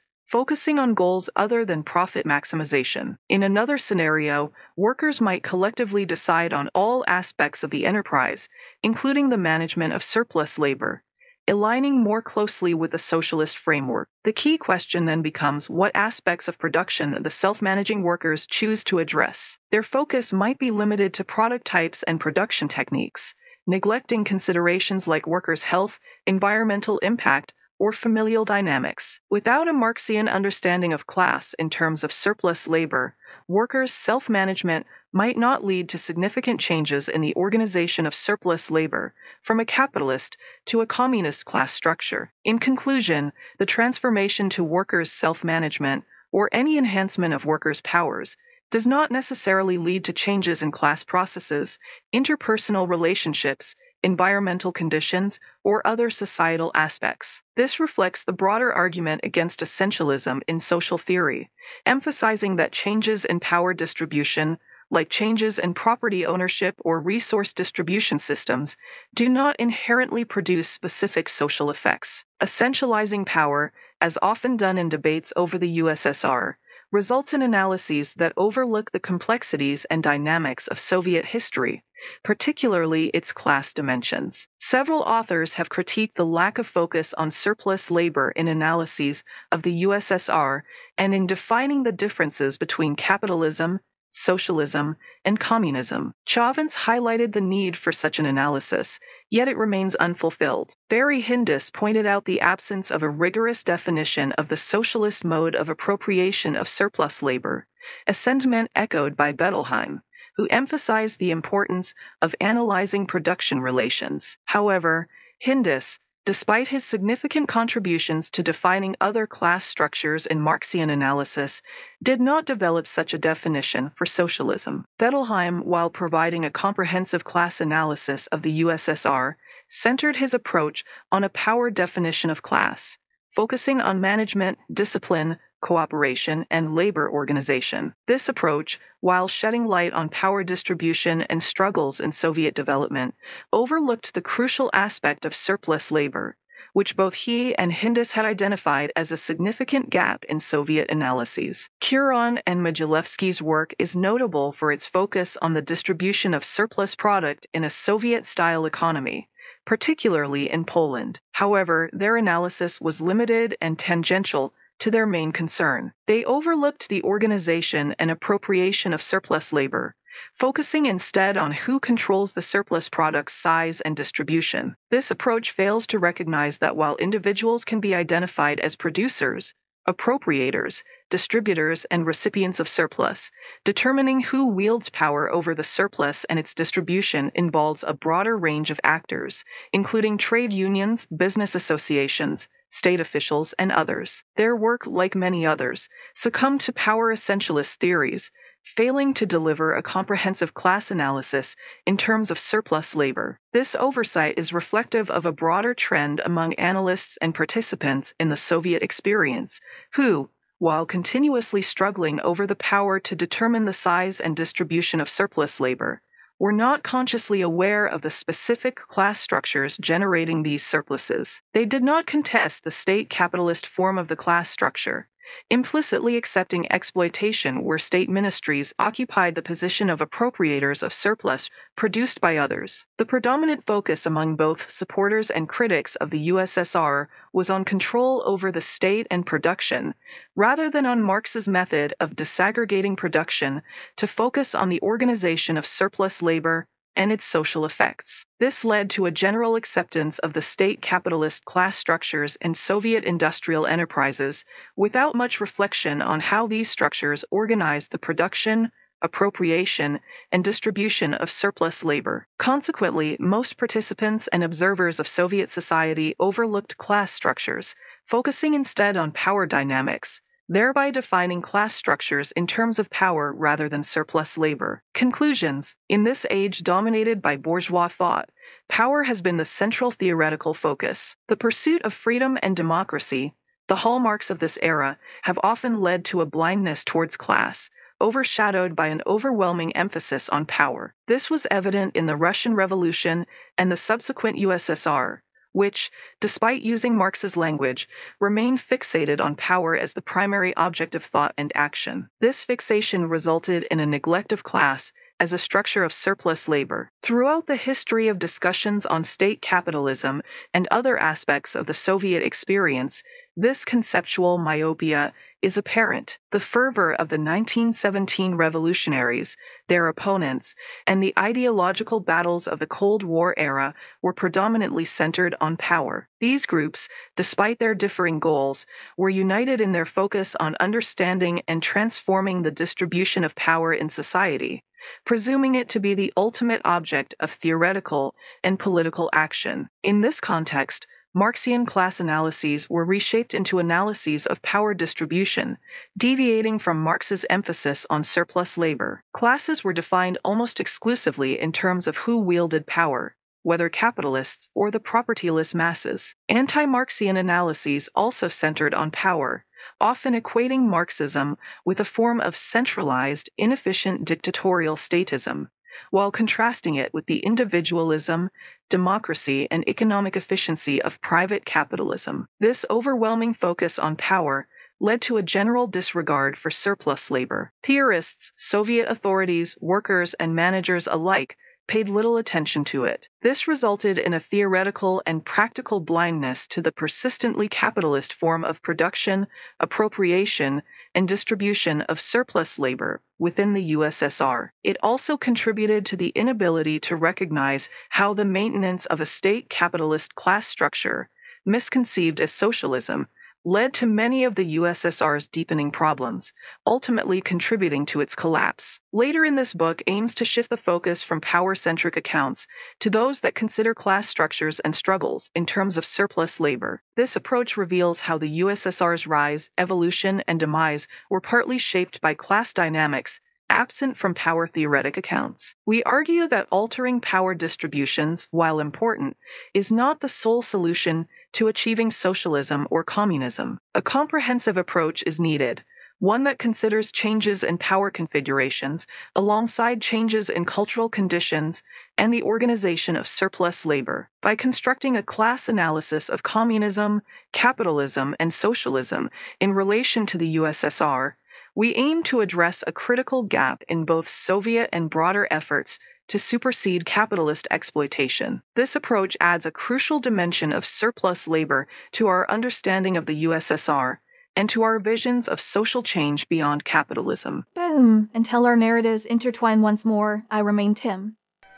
focusing on goals other than profit maximization. In another scenario, workers might collectively decide on all aspects of the enterprise, including the management of surplus labor, aligning more closely with the socialist framework. The key question then becomes what aspects of production the self managing workers choose to address. Their focus might be limited to product types and production techniques, neglecting considerations like workers' health, environmental impact, or familial dynamics. Without a Marxian understanding of class in terms of surplus labor, workers' self management might not lead to significant changes in the organization of surplus labor from a capitalist to a communist class structure. In conclusion, the transformation to workers' self management or any enhancement of workers' powers does not necessarily lead to changes in class processes, interpersonal relationships, environmental conditions, or other societal aspects. This reflects the broader argument against essentialism in social theory, emphasizing that changes in power distribution, like changes in property ownership or resource distribution systems, do not inherently produce specific social effects. Essentializing power, as often done in debates over the USSR, results in analyses that overlook the complexities and dynamics of Soviet history particularly its class dimensions. Several authors have critiqued the lack of focus on surplus labor in analyses of the USSR and in defining the differences between capitalism, socialism, and communism. Chavance highlighted the need for such an analysis, yet it remains unfulfilled. Barry Hindess pointed out the absence of a rigorous definition of the socialist mode of appropriation of surplus labor, a sentiment echoed by Bettelheim who emphasized the importance of analyzing production relations. However, Hindess, despite his significant contributions to defining other class structures in Marxian analysis, did not develop such a definition for socialism. Bettelheim, while providing a comprehensive class analysis of the USSR, centered his approach on a power definition of class, focusing on management, discipline, cooperation, and labor organization. This approach, while shedding light on power distribution and struggles in Soviet development, overlooked the crucial aspect of surplus labor, which both he and Hindess had identified as a significant gap in Soviet analyses. Kuron and Modzelewski's work is notable for its focus on the distribution of surplus product in a Soviet style economy particularly in Poland. However, their analysis was limited and tangential to their main concern. They overlooked the organization and appropriation of surplus labor, focusing instead on who controls the surplus product's size and distribution. This approach fails to recognize that while individuals can be identified as producers, appropriators, distributors, and recipients of surplus. Determining who wields power over the surplus and its distribution involves a broader range of actors, including trade unions, business associations, state officials, and others. Their work, like many others, succumbed to power essentialist theories, failing to deliver a comprehensive class analysis in terms of surplus labor. This oversight is reflective of a broader trend among analysts and participants in the Soviet experience, who, while continuously struggling over the power to determine the size and distribution of surplus labor, were not consciously aware of the specific class structures generating these surpluses. They did not contest the state capitalist form of the class structure, implicitly accepting exploitation where state ministries occupied the position of appropriators of surplus produced by others. The predominant focus among both supporters and critics of the USSR was on control over the state and production, rather than on Marx's method of disaggregating production to focus on the organization of surplus labor and its social effects. This led to a general acceptance of the state capitalist class structures in Soviet industrial enterprises without much reflection on how these structures organized the production, appropriation, and distribution of surplus labor. Consequently, most participants and observers of Soviet society overlooked class structures, focusing instead on power dynamics, thereby defining class structures in terms of power rather than surplus labor. Conclusions In this age dominated by bourgeois thought, power has been the central theoretical focus. The pursuit of freedom and democracy, the hallmarks of this era, have often led to a blindness towards class, overshadowed by an overwhelming emphasis on power. This was evident in the Russian Revolution and the subsequent USSR, which, despite using Marx's language, remain fixated on power as the primary object of thought and action. This fixation resulted in a neglect of class as a structure of surplus labor. Throughout the history of discussions on state capitalism and other aspects of the Soviet experience, this conceptual myopia is apparent. The fervor of the 1917 revolutionaries, their opponents, and the ideological battles of the Cold War era were predominantly centered on power. These groups, despite their differing goals, were united in their focus on understanding and transforming the distribution of power in society presuming it to be the ultimate object of theoretical and political action. In this context, Marxian class analyses were reshaped into analyses of power distribution, deviating from Marx's emphasis on surplus labor. Classes were defined almost exclusively in terms of who wielded power, whether capitalists or the propertyless masses. Anti Marxian analyses also centered on power, often equating Marxism with a form of centralized, inefficient dictatorial statism while contrasting it with the individualism, democracy, and economic efficiency of private capitalism. This overwhelming focus on power led to a general disregard for surplus labor. Theorists, Soviet authorities, workers, and managers alike paid little attention to it. This resulted in a theoretical and practical blindness to the persistently capitalist form of production, appropriation, and distribution of surplus labor within the USSR. It also contributed to the inability to recognize how the maintenance of a state capitalist class structure, misconceived as socialism, led to many of the USSR's deepening problems, ultimately contributing to its collapse. Later in this book aims to shift the focus from power centric accounts to those that consider class structures and struggles in terms of surplus labor. This approach reveals how the USSR's rise, evolution, and demise were partly shaped by class dynamics absent from power theoretic accounts. We argue that altering power distributions, while important, is not the sole solution to achieving socialism or communism. A comprehensive approach is needed, one that considers changes in power configurations alongside changes in cultural conditions and the organization of surplus labor. By constructing a class analysis of communism, capitalism, and socialism in relation to the USSR, we aim to address a critical gap in both Soviet and broader efforts to supersede capitalist exploitation. This approach adds a crucial dimension of surplus labor to our understanding of the USSR and to our visions of social change beyond capitalism. Boom! Until our narratives intertwine once more, I remain Tim.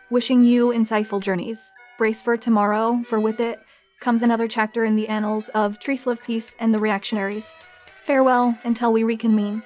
Wishing you insightful journeys. Brace for tomorrow, for with it comes another chapter in the annals of Treeslove Peace and the Reactionaries. Farewell until we reconvene.